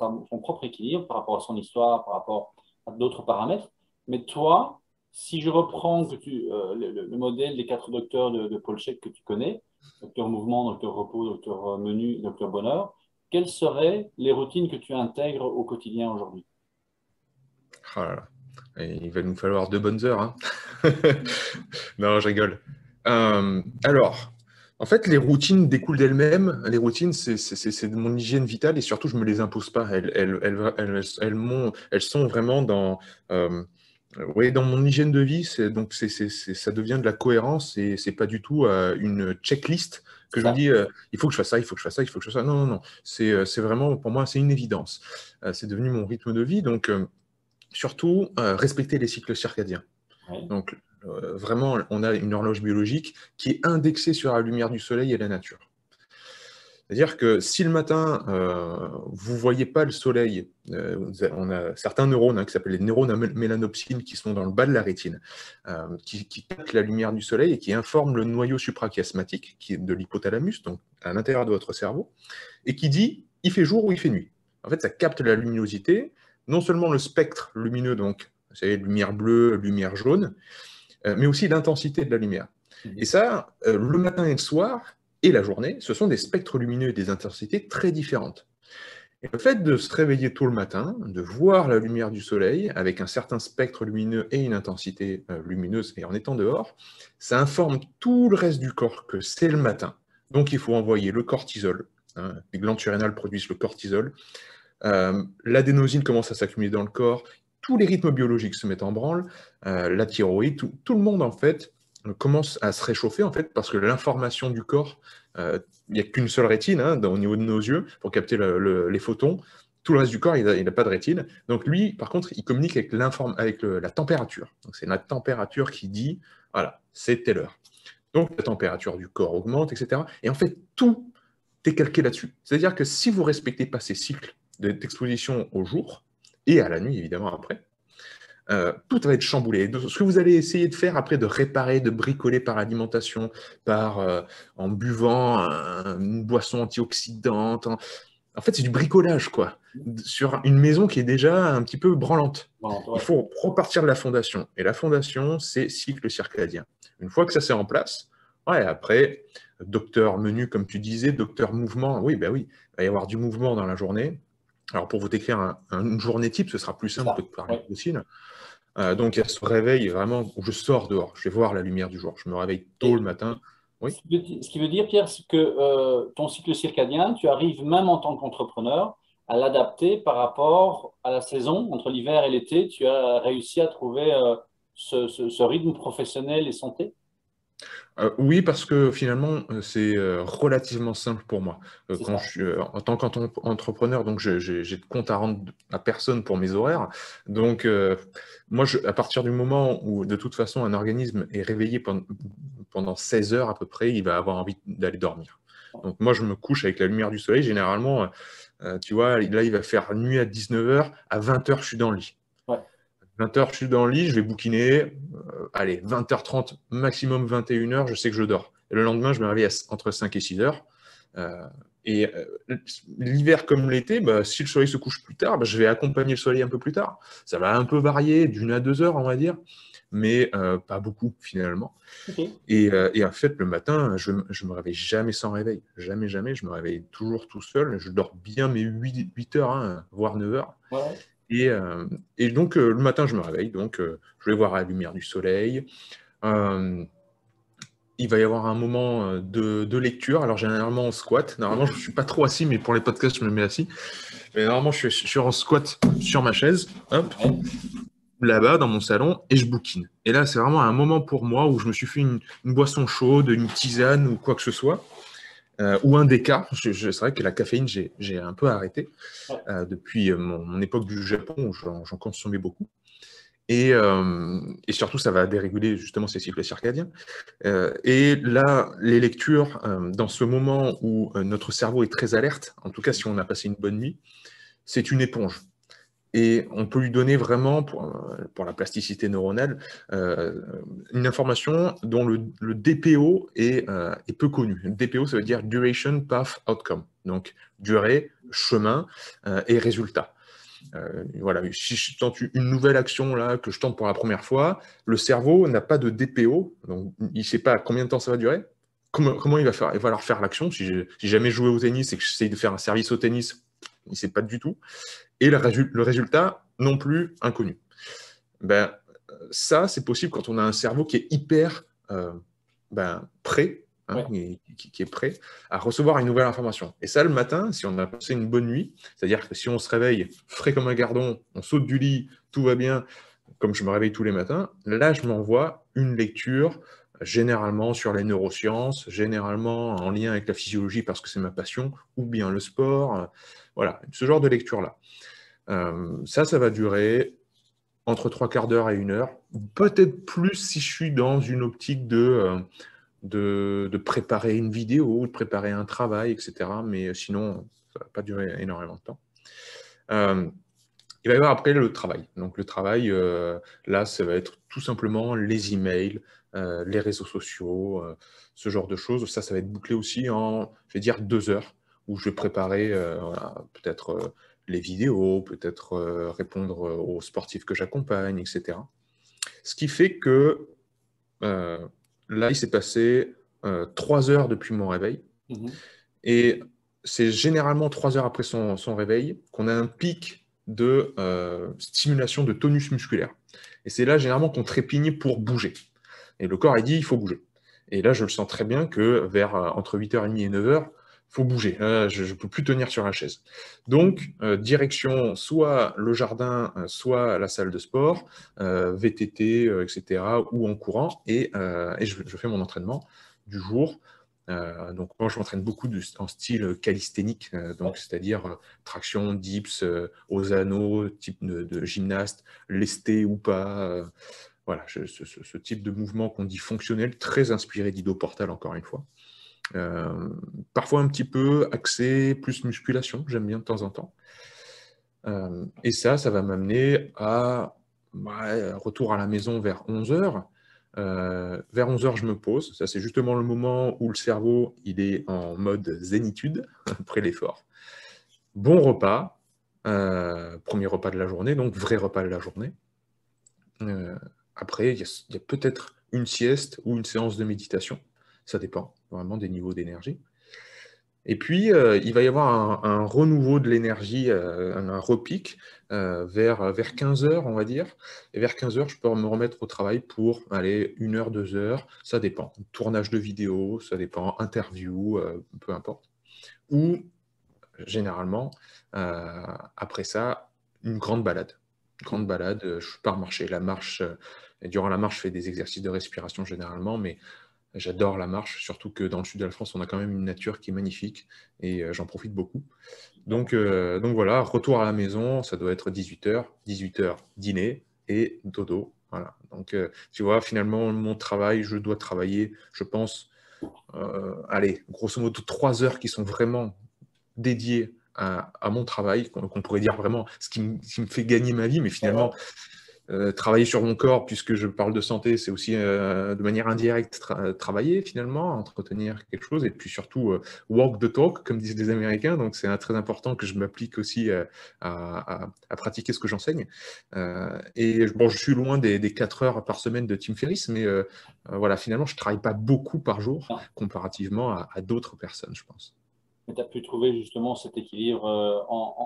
propre équilibre par rapport à son histoire, par rapport à d'autres paramètres. Mais toi, si je reprends euh, le, modèle des quatre docteurs de, Paul Check que tu connais, docteur mouvement, docteur repos, docteur euh, menu, docteur bonheur, quelles seraient les routines que tu intègres au quotidien aujourd'hui? Oh Il va nous falloir deux bonnes heures. Hein. non, je rigole. Euh, alors, en fait, les routines découlent d'elles-mêmes. Les routines, c'est de mon hygiène vitale et surtout, je ne me les impose pas. Elles, elles, elles, elles sont vraiment dans, oui, dans mon hygiène de vie, donc ça devient de la cohérence et c'est pas du tout euh, une checklist que je me dis euh, il faut que je fasse ça, il faut que je fasse ça, il faut que je fasse ça. Non, non, non. C'est, euh, vraiment, pour moi, c'est une évidence. c'est devenu mon rythme de vie. Donc, surtout, respecter les cycles circadiens. Donc, vraiment, on a une horloge biologique qui est indexée sur la lumière du soleil et la nature. C'est-à-dire que si le matin, euh, vous ne voyez pas le soleil, euh, on a certains neurones hein, qui s'appellent les neurones à mélanopsine qui sont dans le bas de la rétine, euh, qui, captent la lumière du soleil et qui informent le noyau suprachiasmatique, qui de l'hypothalamus, donc à l'intérieur de votre cerveau, et qui dit il fait jour ou il fait nuit. En fait, ça capte la luminosité, non seulement le spectre lumineux, donc vous savez, lumière bleue, lumière jaune, mais aussi l'intensité de la lumière. Mmh. Et ça, le matin et le soir, et la journée, ce sont des spectres lumineux et des intensités très différentes. Et le fait de se réveiller tôt le matin, de voir la lumière du soleil avec un certain spectre lumineux et une intensité euh, lumineuse et en étant dehors, ça informe tout le reste du corps que c'est le matin. Donc il faut envoyer le cortisol. Hein, les glandes surrénales produisent le cortisol. Euh, L'adénosine commence à s'accumuler dans le corps. Tous les rythmes biologiques se mettent en branle. Euh, la thyroïde, tout, le monde en fait commence à se réchauffer en fait parce que l'information du corps, euh, il n'y a qu'une seule rétine hein, au niveau de nos yeux pour capter les photons. Tout le reste du corps, il n'a pas de rétine. Donc lui, par contre, il communique avec, avec la température. Donc c'est la température qui dit, voilà, c'est telle heure. Donc la température du corps augmente, etc. Et en fait, tout est calqué là-dessus. C'est-à-dire que si vous respectez pas ces cycles d'exposition au jour, et à la nuit évidemment après, euh, tout va être chamboulé? Ce que vous allez essayer de faire après, de réparer, de bricoler par alimentation, par, euh, en buvant une boisson antioxydante, en, fait, c'est du bricolage, quoi, sur une maison qui est déjà un petit peu branlante. Il faut repartir de la fondation. Et la fondation, c'est cycle circadien. Une fois que ça c'est en place, ouais, après, docteur menu, comme tu disais, docteur mouvement, oui, ben oui, il va y avoir du mouvement dans la journée. Alors, pour vous décrire une journée type, ce sera plus simple que de parler de possible. Euh, donc, il y a ce réveil vraiment où je sors dehors, je vais voir la lumière du jour. Je me réveille tôt le matin. Oui. Ce qui veut dire, Pierre, c'est que euh, ton cycle circadien, tu arrives même en tant qu'entrepreneur à l'adapter par rapport à la saison, entre l'hiver et l'été. Tu as réussi à trouver euh, ce, rythme professionnel et santé euh, oui, parce que finalement, euh, c'est euh, relativement simple pour moi. quand je suis, en tant qu'entrepreneur, donc j'ai de compte à rendre à personne pour mes horaires. Donc, moi, je, à partir du moment où, de toute façon, un organisme est réveillé pendant, pendant 16 heures à peu près, il va avoir envie d'aller dormir. Donc, moi, je me couche avec la lumière du soleil. Généralement, tu vois, là, il va faire nuit à 19h. À 20h, je suis dans le lit. 20h, je suis dans le lit, je vais bouquiner. Euh, allez, 20h30, maximum 21h, je sais que je dors. Et le lendemain, je me réveille entre 5 et 6 heures. Euh, et euh, l'hiver comme l'été, bah, si le soleil se couche plus tard, bah, je vais accompagner le soleil un peu plus tard. Ça va un peu varier d'une à deux heures, on va dire, mais pas beaucoup finalement. Et, en fait, le matin, je ne me réveille jamais sans réveil. Jamais, jamais. Je me réveille toujours tout seul. Je dors bien mes 8, heures, hein, voire 9 heures. Ouais. Euh, et, donc, euh, le matin, je me réveille, donc euh, je vais voir la lumière du soleil. il va y avoir un moment de, lecture. Alors, généralement, en squat. Normalement, je ne suis pas trop assis, mais pour les podcasts, je me mets assis. Mais normalement, je suis, en squat sur ma chaise, là-bas, dans mon salon, et je bouquine. Et là, c'est vraiment un moment pour moi où je me suis fait une boisson chaude, une tisane ou quoi que ce soit. Euh, ou un déca. Je, c'est vrai que la caféine, j'ai, un peu arrêté euh, depuis euh, mon, époque du Japon où j'en, consommais beaucoup. Et, surtout, ça va déréguler justement ces cycles circadiens. et là, les lectures, dans ce moment où notre cerveau est très alerte, en tout cas si on a passé une bonne nuit, c'est une éponge. Et on peut lui donner vraiment, pour, pour la plasticité neuronale, euh, une information dont le, DPO est, euh, est, peu connu. DPO, ça veut dire Duration Path Outcome. Donc, durée, chemin euh, et résultat. Euh, voilà, si je tente une nouvelle action là, que je tente pour la première fois, le cerveau n'a pas de DPO, donc il ne sait pas combien de temps ça va durer. Comment, il va faire? Il va faire l'action. Si si jamais joué au tennis et que j'essaye de faire un service au tennis, il ne sait pas du tout et le, résultat non plus inconnu. Ben, ça, c'est possible quand on a un cerveau qui est hyper euh, ben, prêt, hein, qui, est prêt à recevoir une nouvelle information. Et ça, le matin, si on a passé une bonne nuit, c'est-à-dire que si on se réveille frais comme un gardon, on saute du lit, tout va bien, comme je me réveille tous les matins, là, je m'envoie une lecture généralement sur les neurosciences, généralement en lien avec la physiologie parce que c'est ma passion, ou bien le sport, voilà, ce genre de lecture-là. Euh, ça, ça va durer entre trois quarts d'heure et une heure. Peut-être plus si je suis dans une optique de, euh, préparer une vidéo, de préparer un travail, etc. Mais sinon, ça ne va pas durer énormément de temps. Euh, il va y avoir après le travail. Donc le travail, là, ça va être tout simplement les emails, les réseaux sociaux, ce genre de choses. Ça, ça va être bouclé aussi en, je vais dire, deux heures, où je vais préparer peut-être les vidéos, peut-être euh, répondre euh, aux sportifs que j'accompagne, etc. Ce qui fait que euh, là, il s'est passé trois heures depuis mon réveil. Mhm. Et c'est généralement trois heures après son, réveil qu'on a un pic de stimulation de tonus musculaire. Et c'est là généralement qu'on trépigne pour bouger. Et le corps a dit il faut bouger. Et là, je le sens très bien que vers entre 8h30 et 9h, faut bouger. je ne peux plus tenir sur la chaise. Donc, euh, direction soit le jardin, euh, soit la salle de sport, euh, VTT, etc., ou en courant, et, je, fais mon entraînement du jour. donc, moi, je m'entraîne beaucoup en style calisthénique, c'est-à-dire traction, dips, aux anneaux, type de, gymnaste, lesté ou pas. voilà, ce, ce, type de mouvement qu'on dit fonctionnel, très inspiré d'Ido Portal, encore une fois. Euh, parfois un petit peu axé plus musculation, j'aime bien de temps en temps. Euh, et ça, ça va m'amener à retour à la maison vers 11h. Euh, vers 11h, je me pose. Ça, c'est justement le moment où le cerveau il est en mode zénitude après l'effort. Bon repas, premier repas de la journée, donc vrai repas de la journée. après, il y a peut-être une sieste ou une séance de méditation. Ça dépend vraiment des niveaux d'énergie. Et puis, euh, il va y avoir un, renouveau de l'énergie, euh, un, repic euh, vers, vers 15 heures, on va dire. Et vers 15 heures, je peux me remettre au travail pour aller une heure, deux heures, ça dépend. Tournage de vidéo, ça dépend, interview, peu importe. Ou, généralement, après ça, une grande balade. Une grande balade, je pars marcher. La marche, durant la marche, je fais des exercices de respiration généralement, mais J'adore la marche, surtout que dans le sud de la France, on a quand même une nature qui est magnifique et euh, j'en profite beaucoup. Donc, euh, donc voilà, retour à la maison, ça doit être 18h, 18h dîner et dodo. Voilà. Donc euh, tu vois, finalement, mon travail, je dois travailler, je pense, allez, grosso modo, trois heures qui sont vraiment dédiées à, mon travail, qu'on pourrait dire vraiment ce qui, me fait gagner ma vie, mais finalement, euh, travailler sur mon corps, puisque je parle de santé, c'est aussi euh, de manière indirecte travailler finalement, entretenir quelque chose, et puis surtout euh, walk the talk, comme disent les Américains. Donc c'est très important que je m'applique aussi à, pratiquer ce que j'enseigne. et bon, je suis loin des, des, 4 heures par semaine de Tim Ferriss, mais voilà, finalement, je ne travaille pas beaucoup par jour ah. comparativement à, d'autres personnes, je pense. tu as pu trouver justement cet équilibre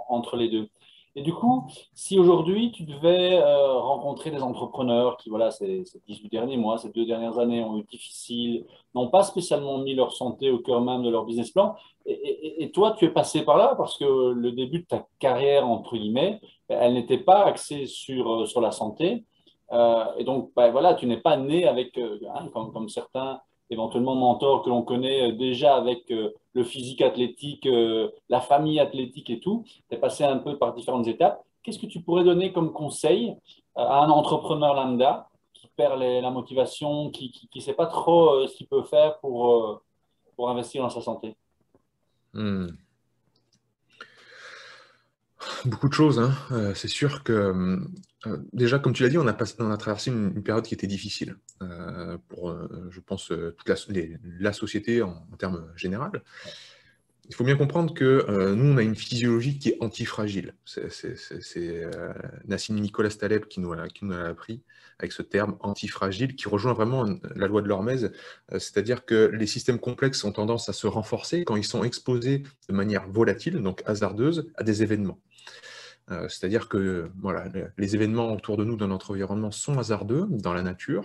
entre les deux. Et du coup, si aujourd'hui tu devais euh, rencontrer des entrepreneurs qui, voilà, ces, 18 derniers mois, ces deux dernières années ont eu difficile, n'ont pas spécialement mis leur santé au cœur même de leur business plan, et, toi tu es passé par là parce que le début de ta carrière, entre guillemets, elle n'était pas axée sur, euh, sur la santé. Euh, et donc, ben, voilà, tu n'es pas né avec, hein, comme certains éventuellement mentor que l'on connaît euh, déjà avec euh, le physique athlétique, euh, la famille athlétique et tout. Tu es passé un peu par différentes étapes. Qu'est-ce que tu pourrais donner comme conseil à un entrepreneur lambda qui perd la motivation, qui ne sait pas trop ce qu'il peut faire pour, pour investir dans sa santé? Hmm. Beaucoup de choses. Hein. Euh, c'est sûr que, euh, déjà, comme tu l'as dit, on a, traversé une, période qui était difficile euh, pour, je pense, toute la, société en, termes généraux. Il faut bien comprendre que nous, on a une physiologie qui est antifragile. C'est Nassim Nicolas Taleb qui nous, a, qui nous a appris avec ce terme antifragile qui rejoint vraiment la loi de l'Hormèse, c'est-à-dire que les systèmes complexes ont tendance à se renforcer quand ils sont exposés de manière volatile, donc hasardeuse, à des événements. Euh, c'est-à-dire que voilà, les événements autour de nous, dans notre environnement, sont hasardeux dans la nature,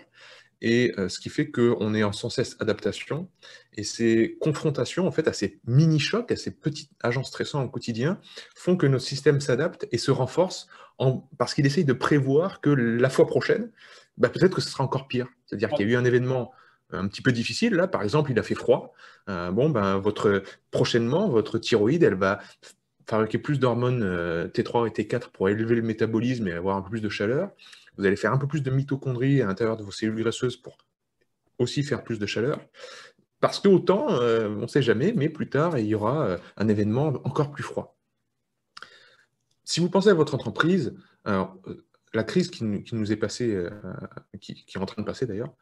et euh, ce qui fait qu'on est en sans cesse adaptation, et ces confrontations en fait, à ces mini-chocs, à ces petits agents stressants au quotidien, font que notre système s'adapte et se renforce en, parce qu'il essaye de prévoir que la fois prochaine, bah, peut-être que ce sera encore pire. C'est-à-dire qu'il y a eu un événement un petit peu difficile, là, par exemple, il a fait froid. Euh, bon, ben, votre, prochainement, votre thyroïde, elle va fabriquer plus d'hormones euh, T3 et T4 pour élever le métabolisme et avoir un peu plus de chaleur. Vous allez faire un peu plus de mitochondries à l'intérieur de vos cellules graisseuses pour aussi faire plus de chaleur. Parce que autant, euh, on ne sait jamais, mais plus tard, il y aura euh, un événement encore plus froid. Si vous pensez à votre entreprise, la crise qui, nous est passée, qui, qui, est en train de passer d'ailleurs,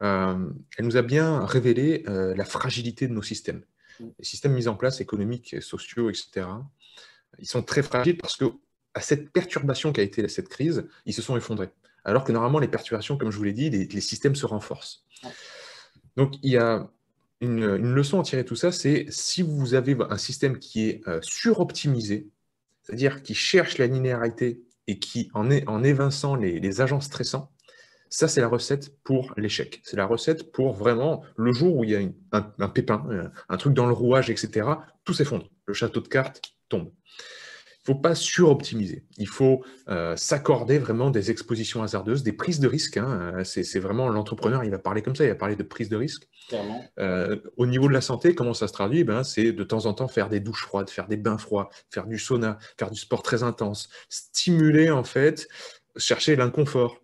elle nous a bien révélé la fragilité de nos systèmes. Les systèmes mis en place, économiques, sociaux, etc., ils sont très fragiles parce que à cette perturbation qu'a été cette crise, ils se sont effondrés. Alors que normalement, les perturbations, comme je vous l'ai dit, les, systèmes se renforcent. Donc, il y a une, leçon à tirer de tout ça, c'est si vous avez un système qui est euh, suroptimisé, c'est-à-dire qui cherche la linéarité et qui, en, en évinçant les, agents stressants, ça, c'est la recette pour l'échec. C'est la recette pour vraiment le jour où il y a un, pépin, un, un, truc dans le rouage, etc., tout s'effondre. Le château de cartes tombe. Il ne faut pas suroptimiser. Il faut euh, s'accorder vraiment des expositions hasardeuses, des prises de risques. Hein. Euh, c'est vraiment l'entrepreneur, il va parler comme ça, il va parler de prise de risque. Euh, au niveau de la santé, comment ça se traduit? Ben, C'est de temps en temps faire des douches froides, faire des bains froids, faire du sauna, faire du sport très intense, stimuler en fait, chercher l'inconfort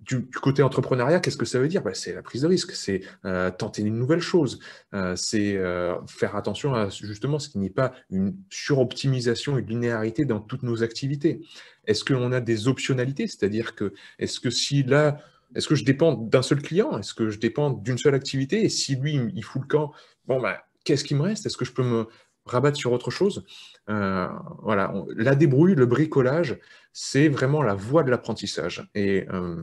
du, côté entrepreneuriat, qu'est-ce que ça veut dire? Bah, C'est la prise de risque, c'est euh, tenter une nouvelle chose, euh, c'est euh, faire attention à justement ce qui n'est pas une suroptimisation, une linéarité dans toutes nos activités. Est-ce qu'on a des optionnalités? C'est-à-dire que, est-ce que si là, est-ce que je dépends d'un seul client? Est-ce que je dépends d'une seule activité? Et si lui, il fout le camp, bon, bah, qu'est-ce qui me reste? Est-ce que je peux me rabattre sur autre chose euh, voilà, la débrouille, le bricolage, c'est vraiment la voie de l'apprentissage. Et euh,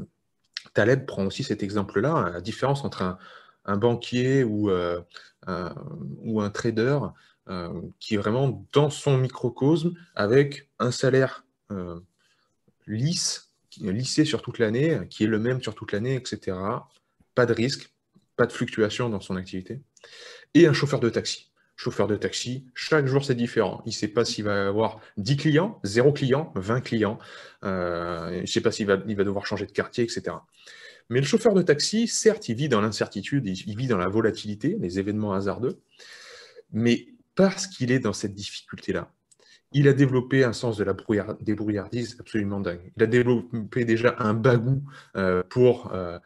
Taleb prend aussi cet exemple-là, la différence entre un, banquier ou, euh, un, ou un trader qui est vraiment dans son microcosme avec un salaire lisse, lissé sur toute l'année, qui est le même sur toute l'année, etc. Pas de risque, pas de fluctuation dans son activité. Et un chauffeur de taxi chauffeur de taxi, chaque jour c'est différent. Il ne sait pas s'il va avoir 10 clients, 0 clients, 20 clients. Euh, il ne sait pas s'il va, il va devoir changer de quartier, etc. Mais le chauffeur de taxi, certes, il vit dans l'incertitude, il vit dans la volatilité, les événements hasardeux, mais parce qu'il est dans cette difficulté-là, il a développé un sens de la débrouillardise absolument dingue. Il a développé déjà un bagou euh, pour euh,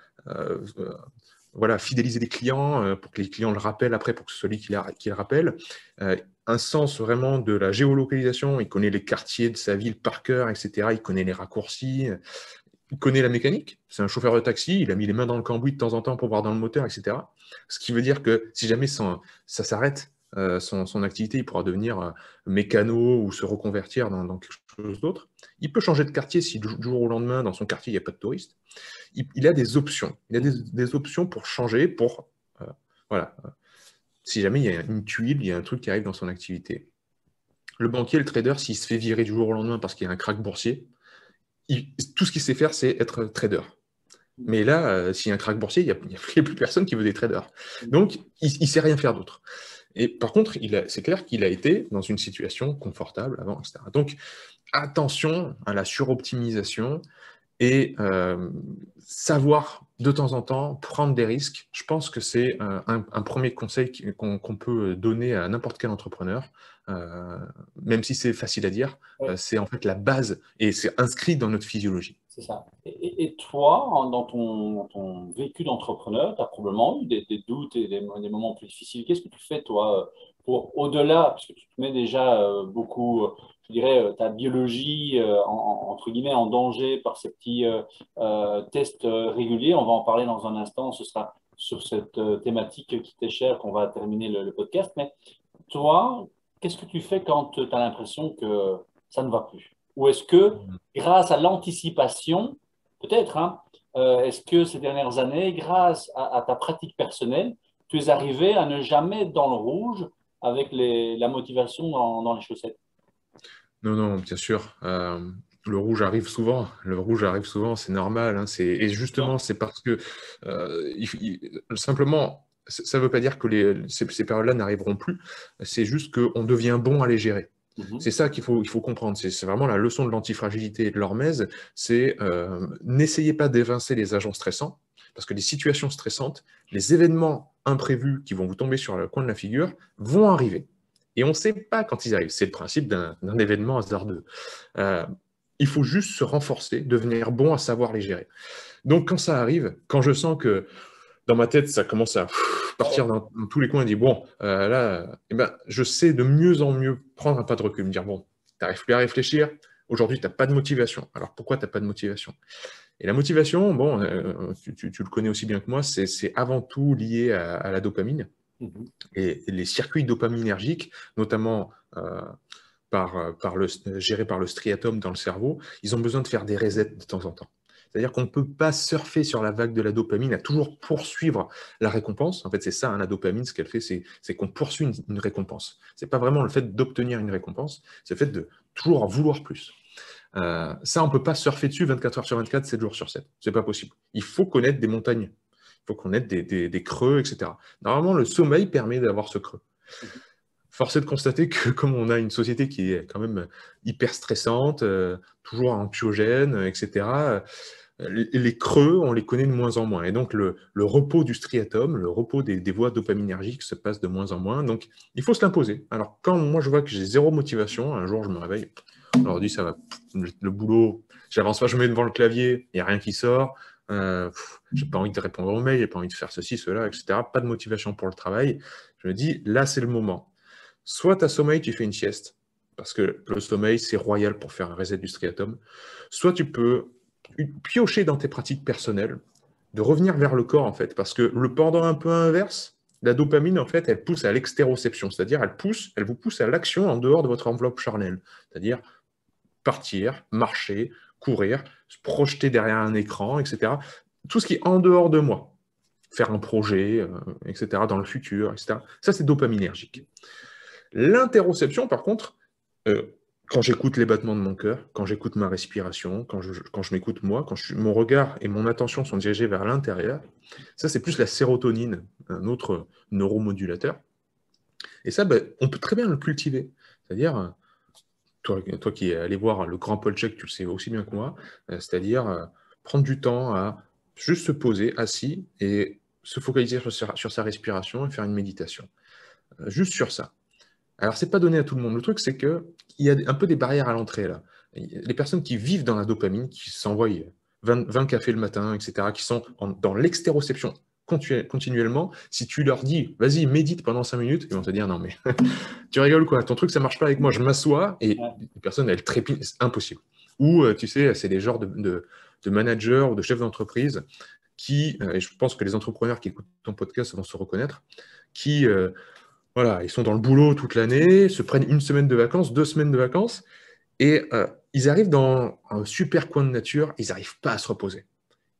voilà, fidéliser les clients euh, pour que les clients le rappellent après, pour que ce soit lui qui, le rappelle. Euh, un sens vraiment de la géolocalisation. Il connaît les quartiers de sa ville par cœur, etc. Il connaît les raccourcis. Il connaît la mécanique. C'est un chauffeur de taxi. Il a mis les mains dans le cambouis de temps en temps pour voir dans le moteur, etc. Ce qui veut dire que si jamais ça s'arrête, euh, son, activité, il pourra devenir mécano ou se reconvertir dans, quelque chose d'autre. Il peut changer de quartier si du jour au lendemain, dans son quartier, il n'y a pas de touristes il, a des options. Il a des, options pour changer, pour. Euh, voilà. Si jamais il y a une tuile, il y a un truc qui arrive dans son activité. Le banquier, le trader, s'il se fait virer du jour au lendemain parce qu'il y a un crack boursier, tout ce qu'il sait faire, c'est être trader. Mais là, euh, s'il y a un crack boursier, il n'y a, plus personne qui veut des traders. Donc, il ne sait rien faire d'autre. Et par contre, c'est clair qu'il a été dans une situation confortable avant, etc. Donc, attention à la suroptimisation, et euh, savoir de temps en temps prendre des risques. Je pense que c'est euh, un, premier conseil qu'on peut donner à n'importe quel entrepreneur, euh, même si c'est facile à dire, c'est en fait la base et c'est inscrit dans notre physiologie. C'est ça. Et, toi, dans ton, vécu d'entrepreneur, tu as probablement eu des, doutes et des, moments plus difficiles. Qu'est-ce que tu fais, toi, pour au-delà, parce que tu te mets déjà beaucoup je dirais, ta biologie, entre guillemets, en danger par ces petits tests réguliers. On va en parler dans un instant. Ce sera sur cette thématique qui t'est chère qu'on va terminer le, podcast. Mais toi, qu'est-ce que tu fais quand tu as l'impression que ça ne va plus? Ou est-ce que, grâce à l'anticipation, peut-être, hein, est-ce que ces dernières années, grâce à, ta pratique personnelle, tu es arrivé à ne jamais être dans le rouge avec la motivation dans, les chaussettes? Non, non, bien sûr. Euh, le rouge arrive souvent. Le rouge arrive souvent, c'est normal. Hein, et justement, c'est parce que euh, simplement, ça ne veut pas dire que ces, ces périodes-là n'arriveront plus. C'est juste qu'on devient bon à les gérer. Mhm. C'est ça qu'il faut, il faut comprendre. C'est vraiment la leçon de l'antifragilité et de l'hormèse. C'est euh, n'essayez pas d'évincer les agents stressants, parce que les situations stressantes, les événements imprévus qui vont vous tomber sur le coin de la figure vont arriver. Et on ne sait pas quand ils arrivent. C'est le principe d'un événement hasardeux. Euh, il faut juste se renforcer, devenir bon à savoir les gérer. Donc quand ça arrive, quand je sens que dans ma tête, ça commence à partir dans, tous les coins et dire bon, euh, là, eh ben, je sais de mieux en mieux prendre un pas de recul, me dire bon, tu n'arrives plus à réfléchir, aujourd'hui, tu n'as pas de motivation. Alors pourquoi tu n'as pas de motivation? Et la motivation, bon, euh, tu, le connais aussi bien que moi, c'est avant tout lié à, la dopamine. Mhm. Et, les circuits dopaminergiques, notamment euh, le, gérés par le striatum dans le cerveau, ils ont besoin de faire des resets de temps en temps. C'est-à-dire qu'on ne peut pas surfer sur la vague de la dopamine, à toujours poursuivre la récompense. En fait, c'est ça, hein, la dopamine, ce qu'elle fait, c'est qu'on poursuit une, récompense. Ce n'est pas vraiment le fait d'obtenir une récompense, c'est le fait de toujours en vouloir plus. Euh, ça, on ne peut pas surfer dessus 24 heures sur 24, 7 jours sur 7. Ce n'est pas possible. Il faut connaître des montagnes, il faut connaître des, creux, etc. Normalement, le sommeil permet d'avoir ce creux. Force est de constater que comme on a une société qui est quand même hyper stressante, euh, toujours anxiogène, etc., les creux, on les connaît de moins en moins. Et donc, le, repos du striatum, le repos des, voies dopaminergiques se passe de moins en moins. Donc, il faut se l'imposer. Alors, quand moi, je vois que j'ai zéro motivation, un jour, je me réveille, je dis, ça va, le boulot, j'avance pas, je me mets devant le clavier, il n'y a rien qui sort, euh, j'ai pas envie de répondre aux mails, j'ai pas envie de faire ceci, cela, etc. Pas de motivation pour le travail. Je me dis, là, c'est le moment. Soit tu as sommeil, tu fais une sieste, parce que le sommeil, c'est royal pour faire un reset du striatum. Soit tu peux piocher dans tes pratiques personnelles, de revenir vers le corps en fait, parce que le pendant un peu inverse, la dopamine en fait, elle pousse à l'extéroception, c'est-à-dire elle elle vous pousse à l'action en dehors de votre enveloppe charnelle, c'est-à-dire partir, marcher, courir, se projeter derrière un écran, etc. Tout ce qui est en dehors de moi, faire un projet, euh, etc. dans le futur, etc. Ça c'est dopaminergique. L'interoception, par contre, euh, quand j'écoute les battements de mon cœur, quand j'écoute ma respiration, quand je, m'écoute moi, quand mon regard et mon attention sont dirigés vers l'intérieur, ça c'est plus la sérotonine, un autre neuromodulateur. Et ça, ben, on peut très bien le cultiver. C'est-à-dire, toi, toi qui es allé voir le grand Paul Check, tu le sais aussi bien que moi, euh, c'est-à-dire euh, prendre du temps à juste se poser assis et se focaliser sur sa respiration et faire une méditation. Euh, juste sur ça. Alors, c'est pas donné à tout le monde. Le truc, c'est qu'il y a un peu des barrières à l'entrée là. Les personnes qui vivent dans la dopamine, qui s'envoient 20, cafés le matin, etc., qui sont dans l'extéroception continuellement, si tu leur dis, vas-y, médite pendant 5 minutes, ils vont te dire, non, mais tu rigoles quoi, ton truc, ça marche pas avec moi, je m'assois, et les personnes, elles trépignent, c'est impossible. Ou, euh, tu sais, c'est des genres de, managers ou de chefs d'entreprise qui, euh, et je pense que les entrepreneurs qui écoutent ton podcast vont se reconnaître, qui euh, voilà, ils sont dans le boulot toute l'année, se prennent une semaine de vacances, deux semaines de vacances, et euh, ils arrivent dans un super coin de nature, ils n'arrivent pas à se reposer.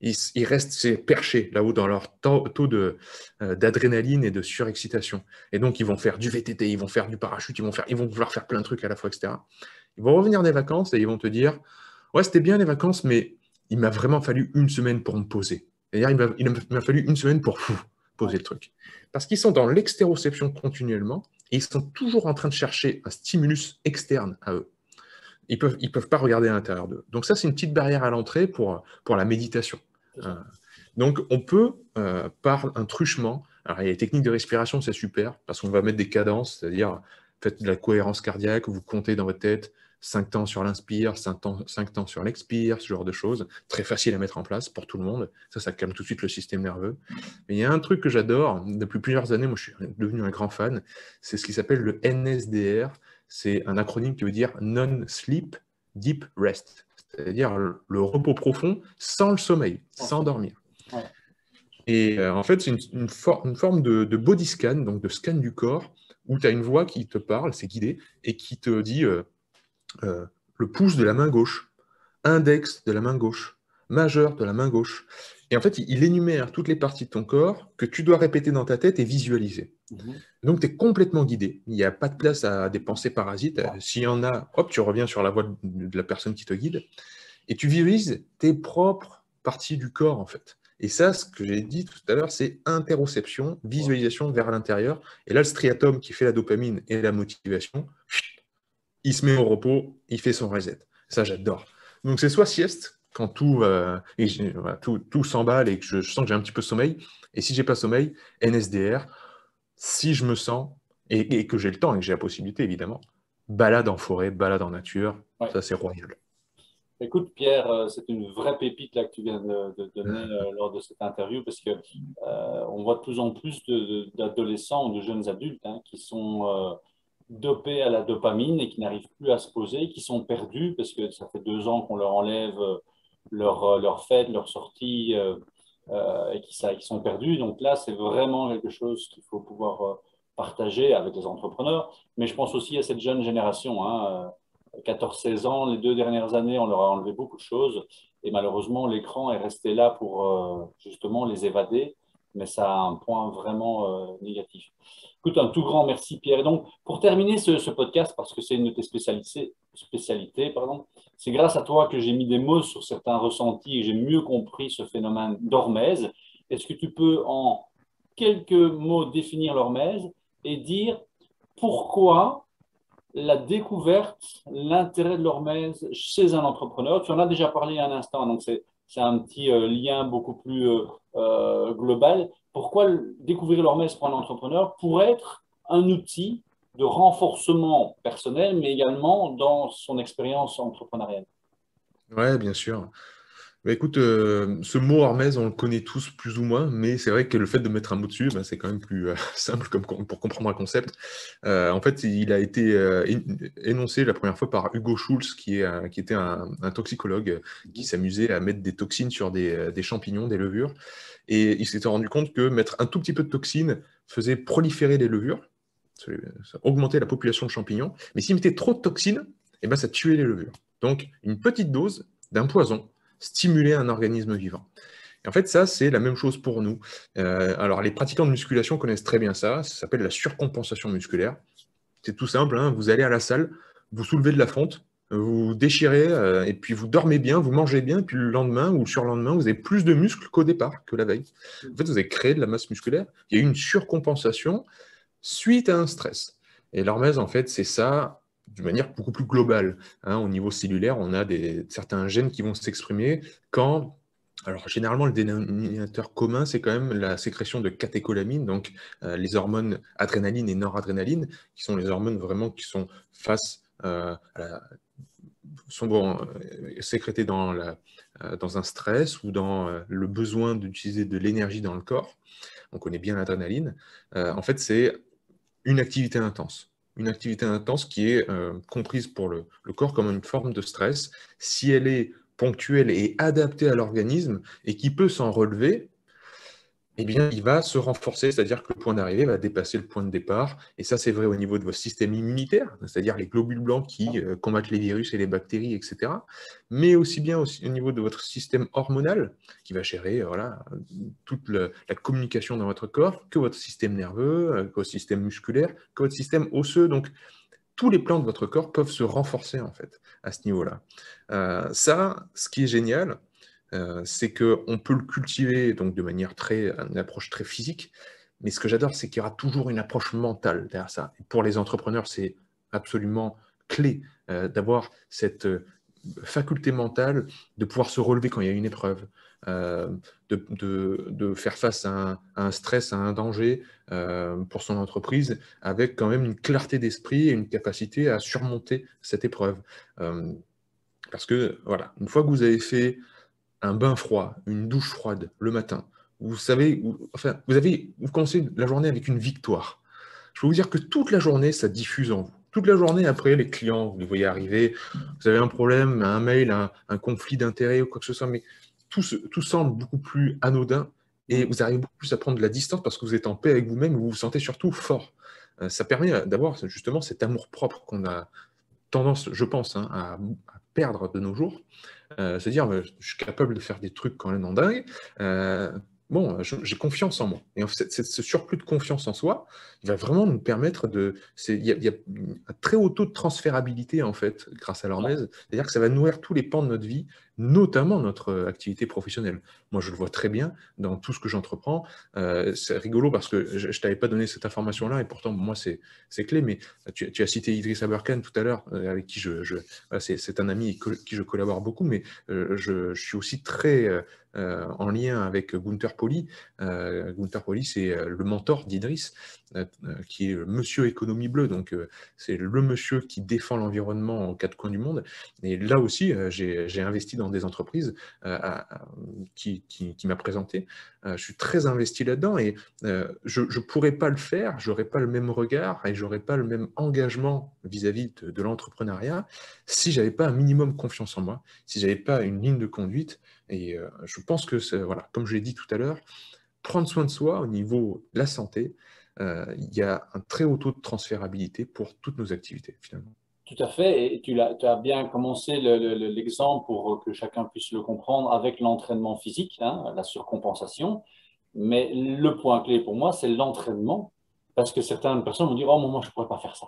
Ils, restent perchés là-haut dans leur taux, euh, d'adrénaline et de surexcitation. Et donc, ils vont faire du VTT, ils vont faire du parachute, ils vont, faire, ils vont vouloir faire plein de trucs à la fois, etc. Ils vont revenir des vacances et ils vont te dire Ouais, c'était bien les vacances, mais il m'a vraiment fallu une semaine pour me poser. C'est-à-dire, il m'a fallu une semaine pour poser le truc. Parce qu'ils sont dans l'extéroception continuellement et ils sont toujours en train de chercher un stimulus externe à eux. Ils ne peuvent, ils peuvent pas regarder à l'intérieur d'eux. Donc ça, c'est une petite barrière à l'entrée pour, pour la méditation. Donc on peut, euh, par un truchement, alors il y a les techniques de respiration, c'est super, parce qu'on va mettre des cadences, c'est-à-dire faites de la cohérence cardiaque, vous comptez dans votre tête 5 temps sur l'inspire, 5 temps, 5 temps sur l'expire, ce genre de choses. Très facile à mettre en place pour tout le monde. Ça, ça calme tout de suite le système nerveux. Mais il y a un truc que j'adore, depuis plusieurs années, moi je suis devenu un grand fan, c'est ce qui s'appelle le NSDR. c'est un acronyme qui veut dire Non-Sleep Deep Rest, c'est-à-dire le repos profond sans le sommeil, sans dormir. Et euh, en fait, c'est une, forme de, body scan, donc de scan du corps, où tu as une voix qui te parle, c'est guidé, et qui te dit euh, euh, le pouce de la main gauche, index de la main gauche, majeur de la main gauche. Et en fait, il énumère toutes les parties de ton corps que tu dois répéter dans ta tête et visualiser. Mhm. Donc, tu es complètement guidé. Il n'y a pas de place à des pensées parasites. S'il y en a, hop, tu reviens sur la voix de la personne qui te guide. Et tu visualises tes propres parties du corps, en fait. Et ça, ce que j'ai dit tout à l'heure, c'est interoception, visualisation vers l'intérieur. Et là, le striatum qui fait la dopamine et la motivation, il se met au repos, il fait son reset. Ça, j'adore. Donc, c'est soit sieste, quand tout, euh, tout, tout s'emballe et que je, sens que j'ai un petit peu sommeil. Et si j'ai pas sommeil, NSDR, si je me sens, et, que j'ai le temps et que j'ai la possibilité, évidemment, balade en forêt, balade en nature, ça, c'est royal. Écoute, Pierre, euh, c'est une vraie pépite là, que tu viens de, donner euh, lors de cette interview parce que euh, on voit de plus en plus d'adolescents ou de jeunes adultes hein, qui sont dopés à la dopamine et qui n'arrivent plus à se poser, qui sont perdus parce que ça fait deux ans qu'on leur enlève leur, leur fête, leur sortie et qui, ça, qui sont perdus. Donc là, c'est vraiment quelque chose qu'il faut pouvoir partager avec les entrepreneurs. Mais je pense aussi à cette jeune génération. Hein, 14-16 ans, les deux dernières années, on leur a enlevé beaucoup de choses. Et malheureusement, l'écran est resté là pour euh, justement les évader. Mais ça a un point vraiment euh, négatif. Écoute, un tout grand merci, Pierre. Et donc, pour terminer ce, podcast, parce que c'est une de tes spécialités, pardon, c'est grâce à toi que j'ai mis des mots sur certains ressentis et j'ai mieux compris ce phénomène d'hormèse. Est-ce que tu peux en quelques mots définir l'hormèse et dire pourquoi la découverte, l'intérêt de l'hormèse chez un entrepreneur? Tu en as déjà parlé un instant, donc c'est un petit euh, lien beaucoup plus euh, euh, global. Pourquoi découvrir l'hormèse pour un entrepreneur pour être un outil de renforcement personnel, mais également dans son expérience entrepreneuriale? Oui, bien sûr. Bah, écoute, euh, ce mot Hermès, on le connaît tous plus ou moins, mais c'est vrai que le fait de mettre un mot dessus, bah, c'est quand même plus euh, simple pour comprendre un concept. Euh, en fait, il a été énoncé la première fois par Hugo Schulz, qui était un, toxicologue qui s'amusait à mettre des toxines sur des, champignons, des levures. Et il s'était rendu compte que mettre un tout petit peu de toxines faisait proliférer les levures, ça augmentait la population de champignons. Mais s'il mettait trop de toxines, eh ben, ça tuait les levures. Donc, une petite dose d'un poison stimuler un organisme vivant. Et en fait, ça, c'est la même chose pour nous. Euh, alors, les pratiquants de musculation connaissent très bien ça. Ça s'appelle la surcompensation musculaire. C'est tout simple. Hein. vous allez à la salle, vous soulevez de la fonte, vous déchirez, euh, et puis vous dormez bien, vous mangez bien, et puis le lendemain ou le surlendemain, vous avez plus de muscles qu'au départ, que la veille. En fait, vous avez créé de la masse musculaire. Il y a eu une surcompensation suite à un stress. Et l'hormèse, en fait, c'est ça d'une manière beaucoup plus globale. Hein. au niveau cellulaire, on a des, certains gènes qui vont s'exprimer quand alors, généralement, le dénominateur commun, c'est quand même la sécrétion de catécholamine, donc euh, les hormones adrénaline et noradrénaline, qui sont les hormones vraiment qui sont face euh, sont euh, sécrétées dans un stress ou dans le besoin d'utiliser de l'énergie dans le corps. On connaît bien l'adrénaline. en fait, c'est une activité intense une activité intense qui est euh, comprise pour le, corps comme une forme de stress. Si elle est ponctuelle et adaptée à l'organisme et qui peut s'en relever, eh bien, il va se renforcer, c'est-à-dire que le point d'arrivée va dépasser le point de départ. Et ça, c'est vrai au niveau de votre système immunitaire, c'est-à-dire les globules blancs qui euh, combattent les virus et les bactéries, etc. Mais aussi bien au niveau de votre système hormonal, qui va gérer euh, voilà, toute la communication dans votre corps, que votre système nerveux, euh, que votre système musculaire, que votre système osseux. Donc, tous les plans de votre corps peuvent se renforcer, en fait, à ce niveau-là. ça, ce qui est génial, euh, c'est qu'on peut le cultiver donc de manière très, une approche très physique, mais ce que j'adore, c'est qu'il y aura toujours une approche mentale derrière ça. pour les entrepreneurs, c'est absolument clé euh, d'avoir cette euh, faculté mentale de pouvoir se relever quand il y a une épreuve, de, faire face à un, stress, à un danger pour son entreprise, avec quand même une clarté d'esprit et une capacité à surmonter cette épreuve. parce que, voilà, une fois que vous avez fait un bain froid, une douche froide le matin, vous savez, enfin, vous avez, vous commencez la journée avec une victoire. Je peux vous dire que toute la journée, ça diffuse en vous. toute la journée après, les clients, vous les voyez arriver, vous avez un problème, un mail, un, conflit d'intérêt ou quoi que ce soit, mais tout, tout semble beaucoup plus anodin et vous arrivez beaucoup plus à prendre de la distance parce que vous êtes en paix avec vous-même, vous vous sentez surtout fort. Euh, ça permet d'avoir justement cet amour propre qu'on a tendance, je pense, hein, à, perdre de nos jours. C'est-à-dire, euh, je suis capable de faire des trucs quand même en dingue. Euh, bon, j'ai confiance en moi. Et en fait, ce surplus de confiance en soi, il va vraiment nous permettre de. Il y, a un très haut taux de transférabilité, en fait, grâce à l'hormèse. C'est-à-dire que ça va nourrir tous les pans de notre vie, notamment notre activité professionnelle. Moi, je le vois très bien dans tout ce que j'entreprends. Euh, c'est rigolo parce que je ne t'avais pas donné cette information-là, et pourtant, moi, c'est clé. Mais tu, as cité Idriss Aberkan tout à l'heure, euh, avec qui je. c'est un ami avec qui je collabore beaucoup, mais euh, je, suis aussi très euh, en lien avec Gunther Poli. Euh, Gunther Poli, c'est euh, le mentor d'Idriss, qui est monsieur économie bleue, donc c'est le monsieur qui défend l'environnement en quatre coins du monde. Et là aussi, j'ai investi dans des entreprises qui, qui, m'a présenté. je suis très investi là-dedans et je ne pourrais pas le faire, j'aurais pas le même regard et j'aurais pas le même engagement vis-à-vis de, de l'entrepreneuriat si j'avais pas un minimum confiance en moi, si j'avais pas une ligne de conduite et euh, je pense que, voilà, comme je l'ai dit tout à l'heure, prendre soin de soi au niveau de la santé, euh, il y a un très haut taux de transférabilité pour toutes nos activités finalement. Tout à fait, et tu, as, bien commencé l'exemple pour que chacun puisse le comprendre avec l'entraînement physique, hein, la surcompensation. Mais le point clé pour moi, c'est l'entraînement, parce que certaines personnes vont dire Oh, moi, je ne pourrais pas faire ça.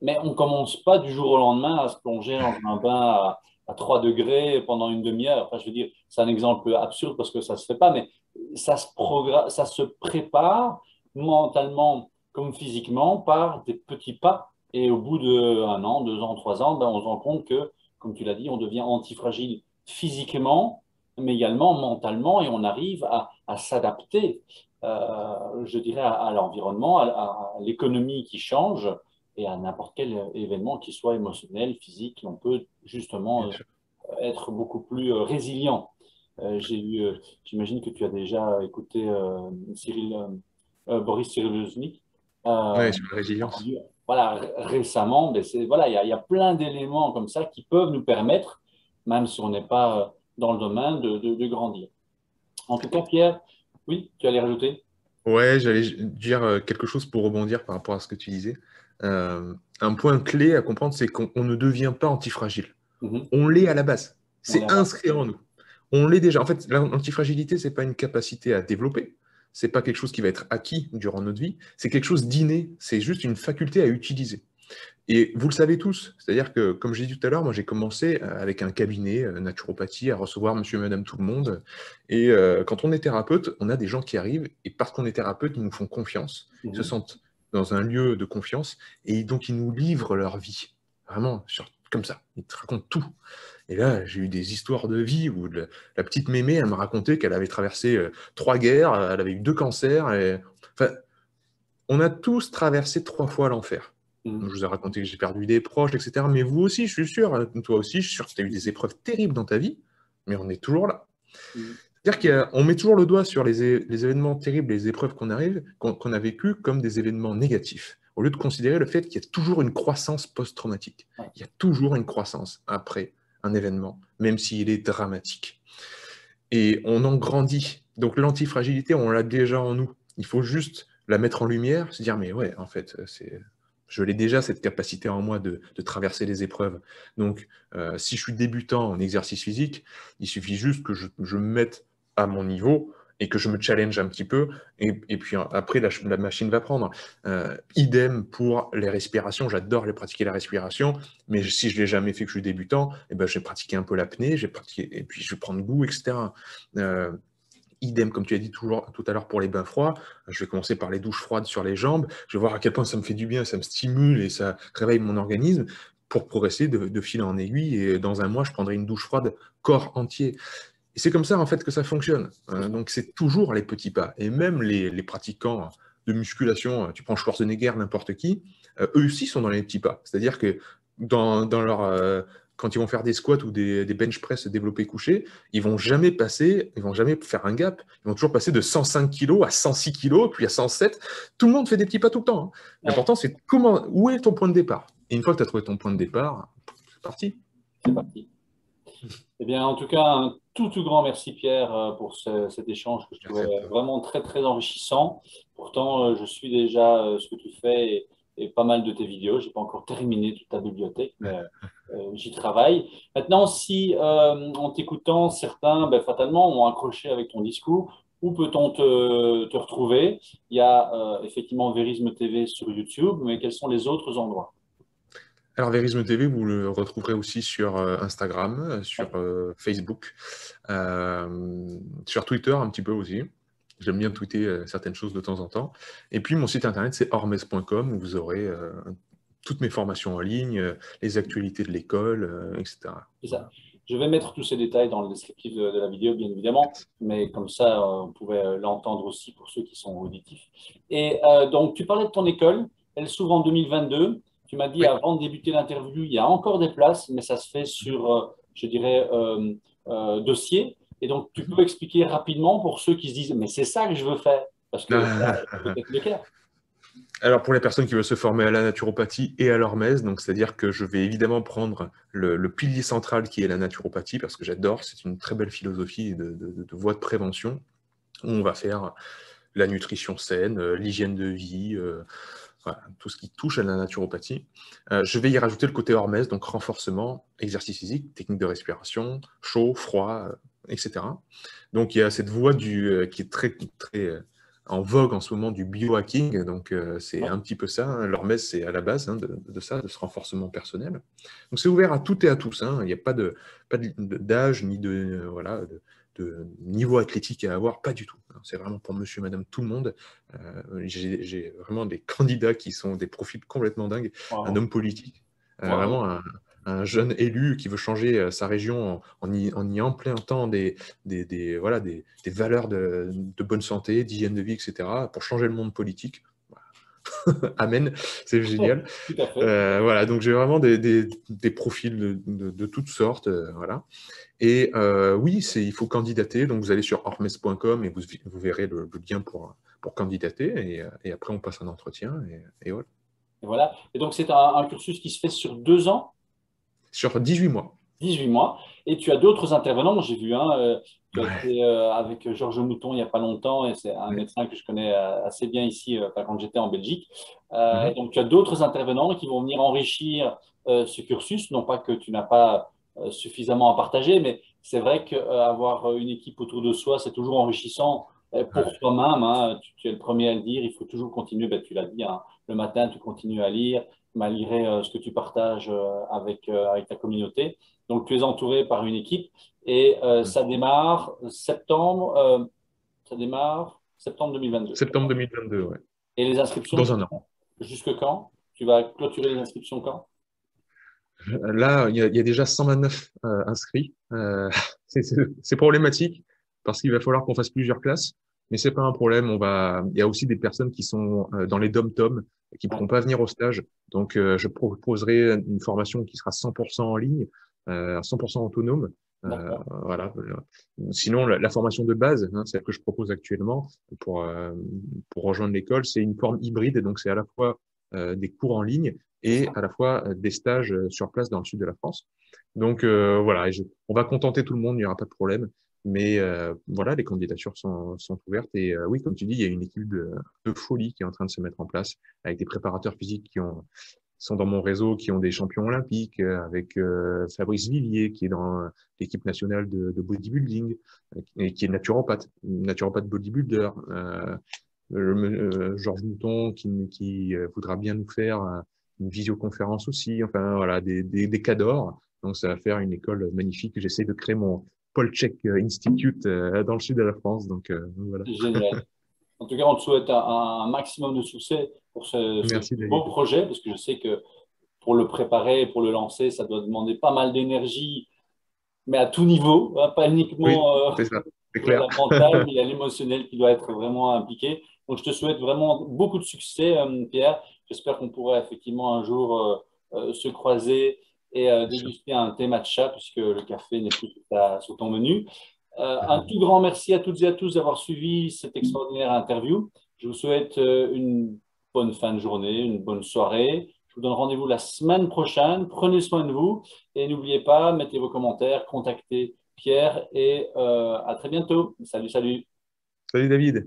Mais on ne commence pas du jour au lendemain à se plonger dans un bain à, à 3 degrés pendant une demi-heure. Enfin, je veux dire, c'est un exemple absurde parce que ça ne se fait pas, mais ça se prépare mentalement comme physiquement par des petits pas. Et au bout d'un an, deux ans, trois ans, ben, on se rend compte que, comme tu l'as dit, on devient antifragile physiquement, mais également mentalement, et on arrive à, s'adapter, euh, je dirais, à, l'environnement, à l'économie qui change, et à n'importe quel événement qui soit émotionnel, physique, on peut justement euh, être beaucoup plus euh, résilient. J'ai eu, j'imagine que tu as déjà écouté Cyril, Boris Cyrulnik. oui, sur la résilience. Voilà, récemment, mais voilà, il y, a plein d'éléments comme ça qui peuvent nous permettre, même si on n'est pas dans le domaine, de, de, de, grandir. En tout cas, Pierre, oui, tu allais rajouter? Ouais, j'allais dire quelque chose pour rebondir par rapport à ce que tu disais. Euh, un point clé à comprendre, c'est qu'on ne devient pas antifragile. Mhm. On l'est à la base. C'est inscrit en nous. On l'est déjà. En fait, l'antifragilité, ce n'est pas une capacité à développer. Ce n'est pas quelque chose qui va être acquis durant notre vie. C'est quelque chose d'inné. C'est juste une faculté à utiliser. Et vous le savez tous, c'est-à-dire que, comme j'ai dit tout à l'heure, moi j'ai commencé euh, avec un cabinet euh, naturopathie à recevoir monsieur et madame tout le monde. Et quand on est thérapeute, on a des gens qui arrivent, et parce qu'on est thérapeute, ils nous font confiance, ils se mhm. sentent dans un lieu de confiance, et donc ils nous livrent leur vie, vraiment, comme ça, ils te racontent tout. Et là, j'ai eu des histoires de vie où la petite mémé, elle m'a raconté qu'elle avait traversé euh, trois guerres, elle avait eu deux cancers, et... enfin, on a tous traversé trois fois l'enfer. Mmh. Je vous ai raconté que j'ai perdu des proches, etc. Mais vous aussi, je suis sûr, hein, toi aussi, je suis sûr que tu as eu des épreuves terribles dans ta vie, mais on est toujours là. Mmh. C'est-à-dire qu'on met toujours le doigt sur les, événements terribles, les épreuves qu'on arrive, qu'on a vécues comme des événements négatifs, au lieu de considérer le fait qu'il y a toujours une croissance post-traumatique. Il y a toujours une croissance après un événement, même s'il est dramatique. Et on en grandit. Donc l'antifragilité, on l'a déjà en nous. Il faut juste la mettre en lumière, se dire, mais ouais, en fait, c'est je l'ai déjà, cette capacité en moi de, traverser les épreuves. Donc, euh, si je suis débutant en exercice physique, il suffit juste que je, me mette à mon niveau et que je me challenge un petit peu, et, puis après, la, machine va prendre. Euh, idem pour les respirations, j'adore les pratiquer la respiration, mais si je ne l'ai jamais fait que je suis débutant, eh ben, je vais pratiquer un peu l'apnée, et puis je vais prendre goût, etc. Euh, idem, comme tu as dit tout à l'heure pour les bains froids, je vais commencer par les douches froides sur les jambes, je vais voir à quel point ça me fait du bien, ça me stimule et ça réveille mon organisme pour progresser de fil en aiguille, et dans un mois, je prendrai une douche froide corps entier. Et c'est comme ça, en fait, que ça fonctionne. Euh, donc, c'est toujours les petits pas. Et même les, pratiquants de musculation, tu prends Schwarzenegger, n'importe qui, euh, eux aussi sont dans les petits pas. C'est-à-dire que dans, leur, euh, quand ils vont faire des squats ou des, bench press développés couchés, ils vont jamais passer, ils vont jamais faire un gap. Ils vont toujours passer de 105 kg à 106 kg, puis à 107. Tout le monde fait des petits pas tout le temps. Hein. L'important, c'est comment, où est ton point de départ? Et une fois que tu as trouvé ton point de départ, c'est parti. C'est parti. Eh bien, en tout cas, tout, tout grand merci, Pierre, euh, pour cet échange que je trouvais vraiment très, très enrichissant. Pourtant, euh, je suis déjà euh, ce que tu fais et, pas mal de tes vidéos. Je n'ai pas encore terminé toute ta bibliothèque, mais j'y travaille. Maintenant, si en t'écoutant, certains, ben, fatalement, ont accroché avec ton discours, où peut-on te, te, retrouver? Il y a effectivement Verisme TV sur YouTube, mais quels sont les autres endroits? Alors, Verisme TV, vous le retrouverez aussi sur euh, Instagram, euh, sur euh, Facebook, sur Twitter un petit peu aussi. J'aime bien tweeter certaines choses de temps en temps. Et puis, mon site internet, c'est ormes.com, où vous aurez toutes mes formations en ligne, les actualités de l'école, etc. C'est ça. Je vais mettre tous ces détails dans le descriptif de, la vidéo, bien évidemment, mais comme ça, on pouvait l'entendre aussi pour ceux qui sont auditifs. Et donc, tu parlais de ton école. Elle s'ouvre en 2022. Tu m'as dit avant de débuter l'interview, il y a encore des places, mais ça se fait sur, euh, je dirais, euh, euh, dossier. Et donc, tu peux expliquer rapidement pour ceux qui se disent, mais c'est ça que je veux faire, parce que peut-être le cas. Alors pour les personnes qui veulent se former à la naturopathie et à l'hormèse, donc c'est-à-dire que je vais évidemment prendre le, pilier central qui est la naturopathie parce que j'adore, c'est une très belle philosophie de, de, de, voie de prévention où on va faire la nutrition saine, l'hygiène de vie, tout ce qui touche à la naturopathie. Euh, je vais y rajouter le côté hormèse, donc renforcement, exercice physique, technique de respiration, chaud, froid, euh, etc. Donc il y a cette voie du, euh, qui est très, très en vogue en ce moment du biohacking, donc c'est un petit peu ça. Hein. L'hormèse, c'est à la base hein, de, ça, de ce renforcement personnel. Donc c'est ouvert à tout et à tous. Hein. Il n'y a pas de pas d'âge ni de voilà de, de niveau athlétique à avoir, pas du tout. C'est vraiment pour monsieur, madame, tout le monde. Euh, j'ai vraiment des candidats qui sont des profils complètement dingues. Un homme politique, euh, vraiment un, jeune élu qui veut changer euh, sa région en, y, en y, implantant des, des, voilà, des, valeurs de, bonne santé, d'hygiène de vie, etc., pour changer le monde politique. Amen, c'est génial. voilà, donc j'ai vraiment des, profils de, toutes sortes. voilà. Et euh, oui, il faut candidater. Donc, vous allez sur ormes.com et vous, vous verrez le, lien pour, pour candidater. Euh, et, après, on passe un entretien. Et, voilà. Et voilà. Et donc, c'est un, cursus qui se fait sur deux ans? Sur 18 mois. 18 mois. Et tu as d'autres intervenants. J'ai vu un euh, été avec Georges Mouton il n'y a pas longtemps. Et c'est un médecin que je connais assez bien ici quand j'étais en Belgique. Mhm. Donc, tu as d'autres intervenants qui vont venir enrichir ce cursus. Non pas que tu n'as pas euh, suffisamment à partager, mais c'est vrai qu'avoir une équipe autour de soi, c'est toujours enrichissant euh, pour soi-même. Hein. tu, es le premier à le dire, il faut toujours continuer, ben, tu l'as dit, hein. le matin, tu continues à lire, malgré euh, ce que tu partages avec, avec ta communauté. Donc, tu es entouré par une équipe et ça démarre septembre, ça démarre septembre 2022. Septembre 2022, oui. Et les inscriptions Dans un an. Jusque quand? Tu vas clôturer les inscriptions quand? Là, il y, a, déjà 129 euh, inscrits. Euh, c'est problématique parce qu'il va falloir qu'on fasse plusieurs classes, mais c'est pas un problème. On va. Il y a aussi des personnes qui sont euh, dans les dom-tom qui pourront pas venir au stage. Donc, je proposerai une formation qui sera 100% en ligne, 100% autonome. voilà. Sinon, la, formation de base, hein, celle que je propose actuellement pour pour rejoindre l'école, c'est une forme hybride. Donc, c'est à la fois des cours en ligne et à la fois euh, des stages euh, sur place dans le sud de la France. Donc euh, voilà, on va contenter tout le monde, il n'y aura pas de problème. Mais voilà, les candidatures sont, sont ouvertes. Et oui, comme tu dis, il y a une équipe de, de, folie qui est en train de se mettre en place avec des préparateurs physiques qui ont, sont dans mon réseau, qui ont des champions olympiques, avec Fabrice Vivier qui est dans l'équipe nationale de, de, bodybuilding et qui est naturopathe, naturopathe bodybuilder. Euh, Georges Mouton qui, qui voudra bien nous faire une visioconférence aussi, enfin voilà, des, des, des cadors. Donc ça va faire une école magnifique. J'essaie de créer mon Paul Check Institute euh, dans le sud de la France. Donc euh, voilà. Génial. En tout cas, on te souhaite un, maximum de succès pour ce, beau projet, parce que je sais que pour le préparer, pour le lancer, ça doit demander pas mal d'énergie, mais à tout niveau, hein, pas uniquement oui, euh, clair. la mentale, il y a l'émotionnel qui doit être vraiment impliqué. Donc, je te souhaite vraiment beaucoup de succès, Pierre. J'espère qu'on pourra effectivement un jour euh, euh, se croiser et euh, déguster un thé matcha, puisque le café n'est plus sur ton menu. un tout grand merci à toutes et à tous d'avoir suivi cette extraordinaire interview. Je vous souhaite une bonne fin de journée, une bonne soirée. Je vous donne rendez-vous la semaine prochaine. Prenez soin de vous et n'oubliez pas, mettez vos commentaires, contactez Pierre et à très bientôt. Salut, salut. Salut David.